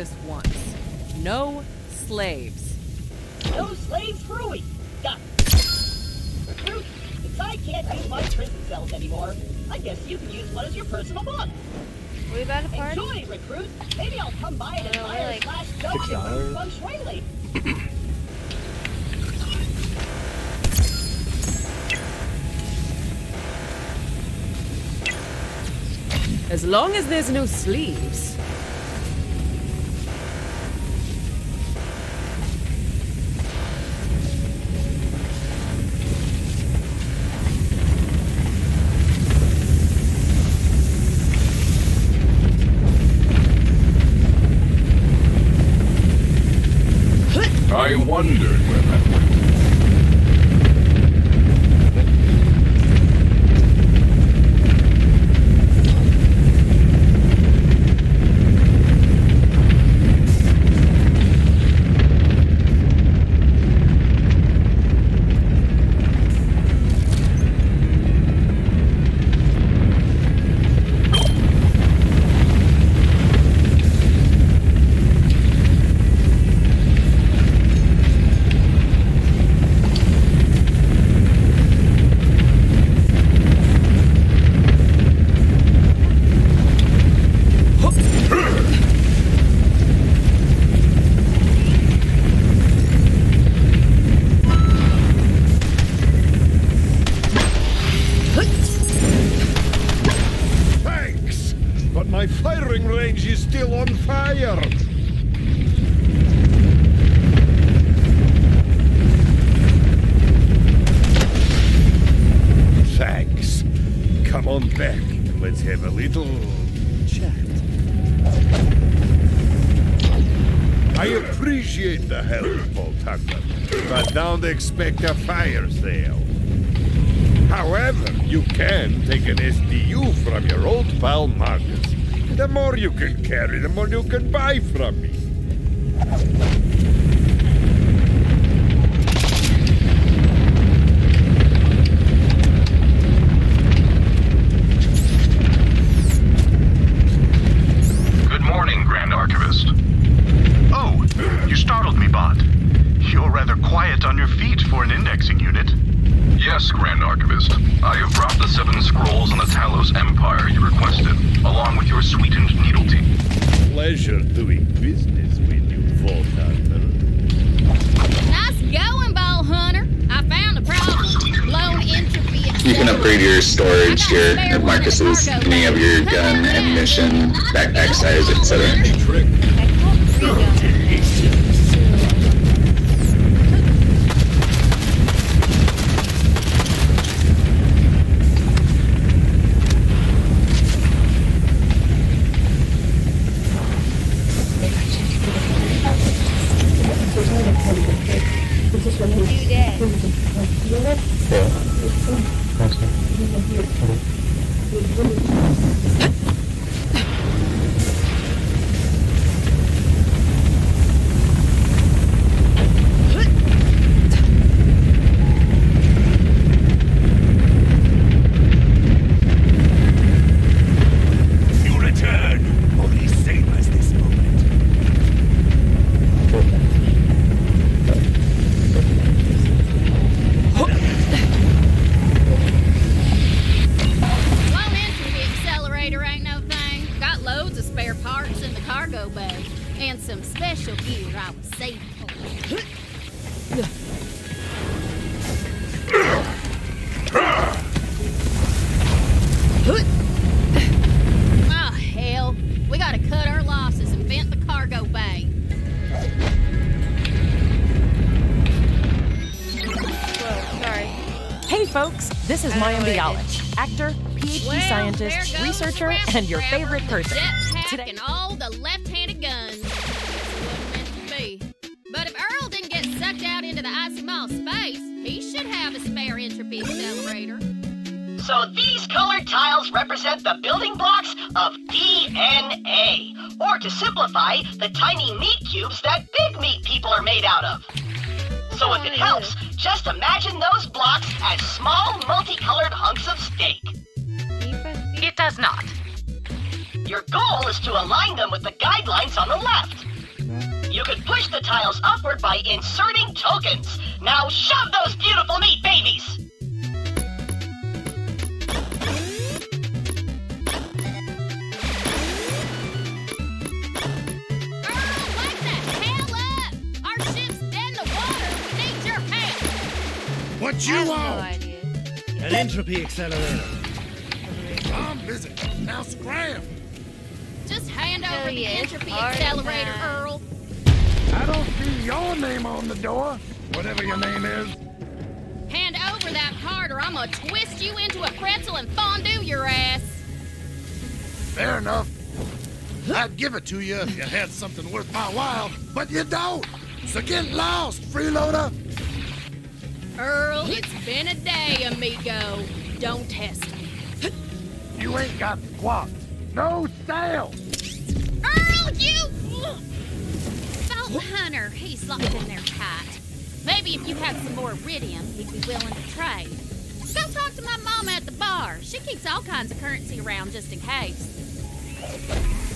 this once. No slaves. No slaves for a week. Got it. Since I can't use my prison cells anymore, I guess you can use one as your personal bunk. We about to party? Enjoy, recruit. Maybe I'll come by and No, we're admire like slash Six dog feng shui lady. As long as there's no sleeves. big and your favorite person. push the tiles upward by inserting tokens. Now shove those beautiful meat babies! What you want? No An entropy accelerator. I'm. Now scram! Just hand oh, over the entropy accelerator. Earl. I don't see your name on the door, whatever your name is. Hand over that card or I'm gonna twist you into a pretzel and fondue your ass. Fair enough. I'd give it to you if you had something worth my while, but you don't. So get lost, freeloader. Earl, it's been a day, amigo. Don't test me. You ain't got squat. No sale. Earl, you... Hunter, he's locked in there tight. Maybe if you have some more iridium, he'd be willing to trade. Go talk to my mama at the bar. She keeps all kinds of currency around just in case.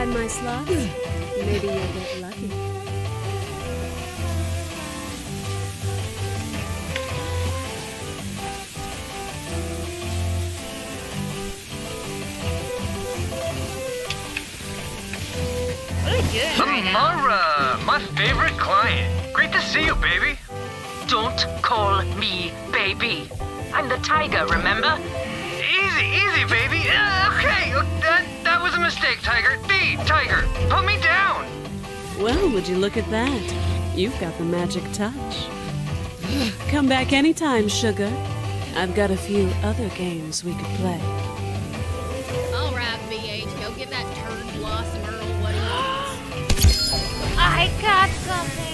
Have you my slots? Maybe you'll get lucky. What are you doing right now? Amara, my favorite client. Great to see you, baby. Don't call me baby. I'm the tiger, remember? Easy, easy, baby. Uh, okay, that, that was a mistake, Tiger. The Tiger, put me down. Well, would you look at that? You've got the magic touch. Come back anytime, sugar. I've got a few other games we could play. All right, BH, go give that turd blossom Earl what he wants. I got something.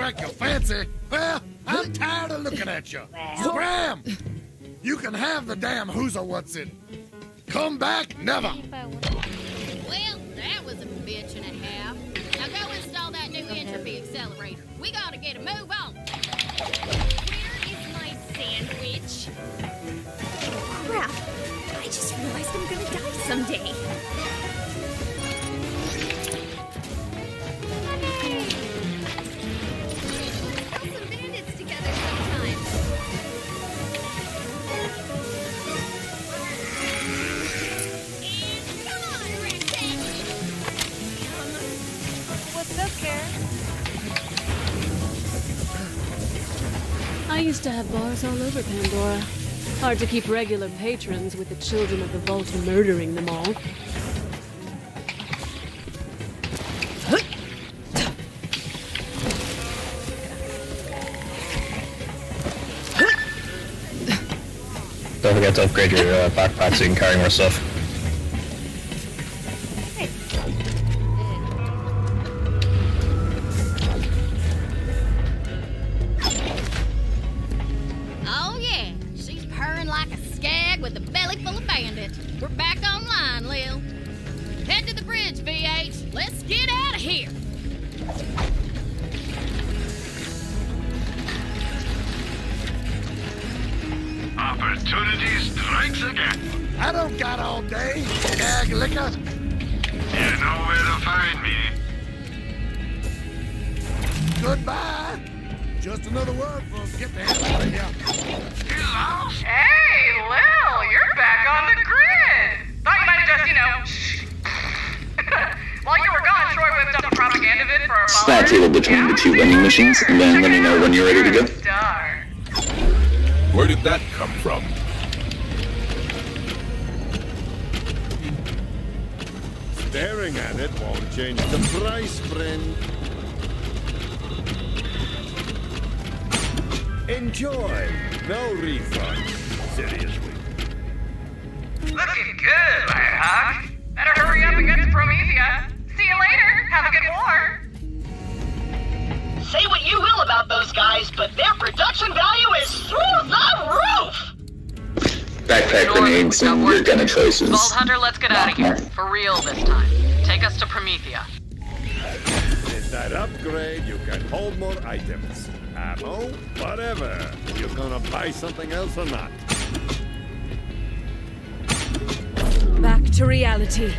Strike your fancy? Well, I'm tired of looking at you. Scram! You can have the damn who's a what's it. Come back, never. Well, that was a bitch and a half. Now go install that new entropy accelerator. We gotta get a move on. Where is my sandwich? Crap! I just realized I'm gonna die someday. Used to have bars all over Pandora. Hard to keep regular patrons with the children of the vault murdering them all. Don't forget to upgrade your uh, backpack so you can carry more stuff. Machines, and then let me know when you're ready to go. Where did that come from? Staring at it won't change the price, friend. Enjoy. No refund. Hunter, let's get out of here. For real this time. Take us to Promethea. With that upgrade, you can hold more items. Ammo, whatever. You gonna buy something else or not? Back to reality.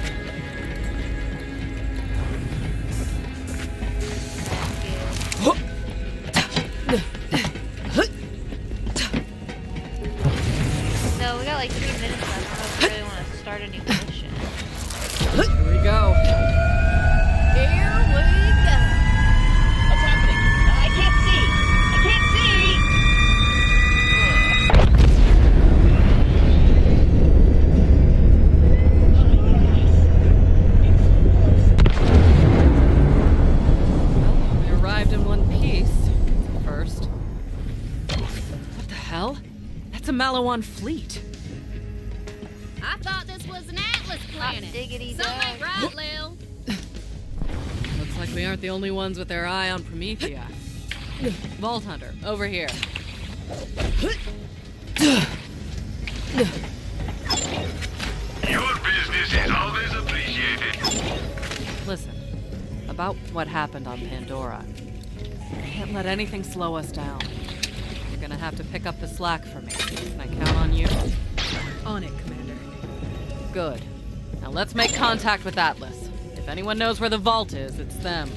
Ones with their eye on Promethea. Vault Hunter, over here. Your business is always appreciated. Listen, about what happened on Pandora. Can't let anything slow us down. You're gonna have to pick up the slack for me. Can I count on you? On it, Commander. Good. Now let's make contact with Atlas. If anyone knows where the vault is, it's them.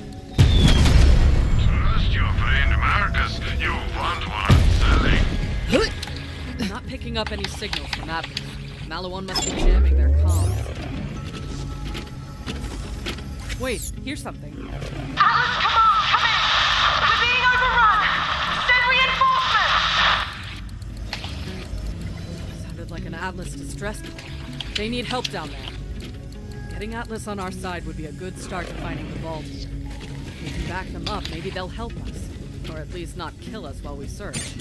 Friend Marcus. You want what I'm selling. I'm not picking up any signals from Atlas. Maliwan must be jamming their comms. Wait, here's something. Atlas, come on, come in! We're being overrun! Send reinforcements! Sounded like an Atlas distress call. They need help down there. Getting Atlas on our side would be a good start to finding the vault. If we can back them up, maybe they'll help us. Or at least not kill us while we search.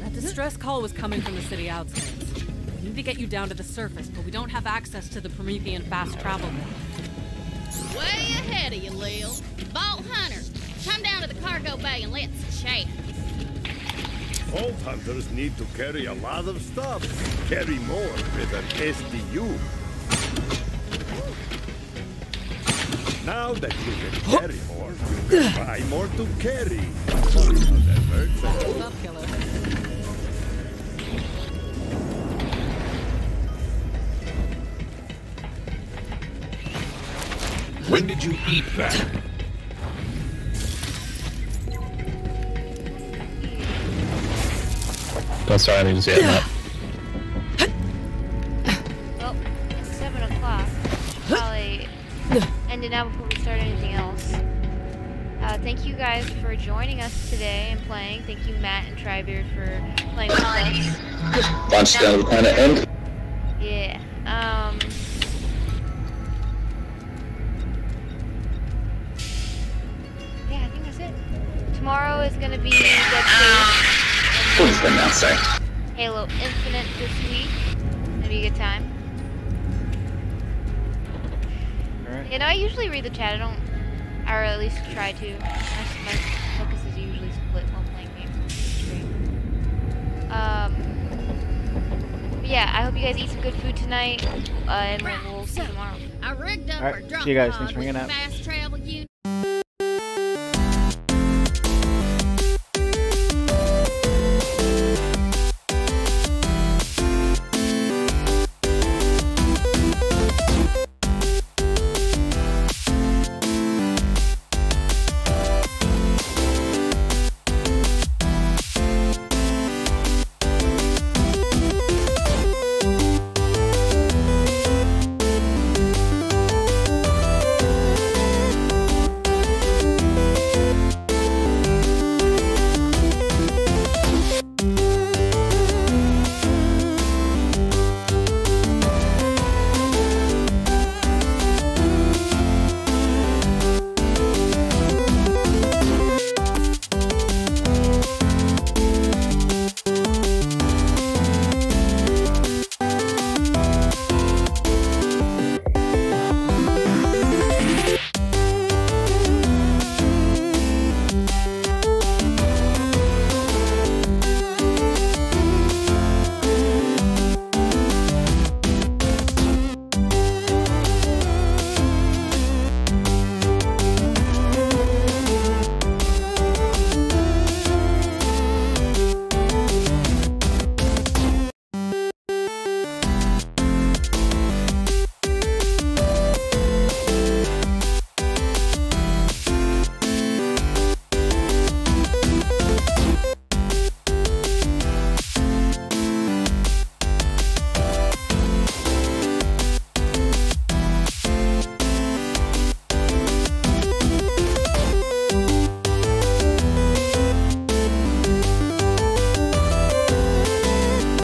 That distress call was coming from the city outskirts. We need to get you down to the surface, but we don't have access to the Promethean fast travel map. Way ahead of you, Lil. Vault Hunter, come down to the cargo bay and let's chat. Vault hunters need to carry a lot of stuff. Carry more with an SDU. Now that you can carry more, you can buy more to carry. Stop, killer. When did you eat that? Don't start anything just yet, Matt. Well, playing. Thank you, Matt and Tribeard, for playing with us. Launched down to the planet end. Yeah. Um. Yeah, I think that's it. Tomorrow is gonna be Dead Space What's the now say? Halo Infinite this week. Gonna be a good time. Alright. You know, I usually read the chat. I don't, or at least try to. My, my focus is usually split guys eat some good food tonight, uh, and we'll, we'll see you tomorrow. I rigged up Alright, our see you guys. Thanks for hanging out. fast travel unit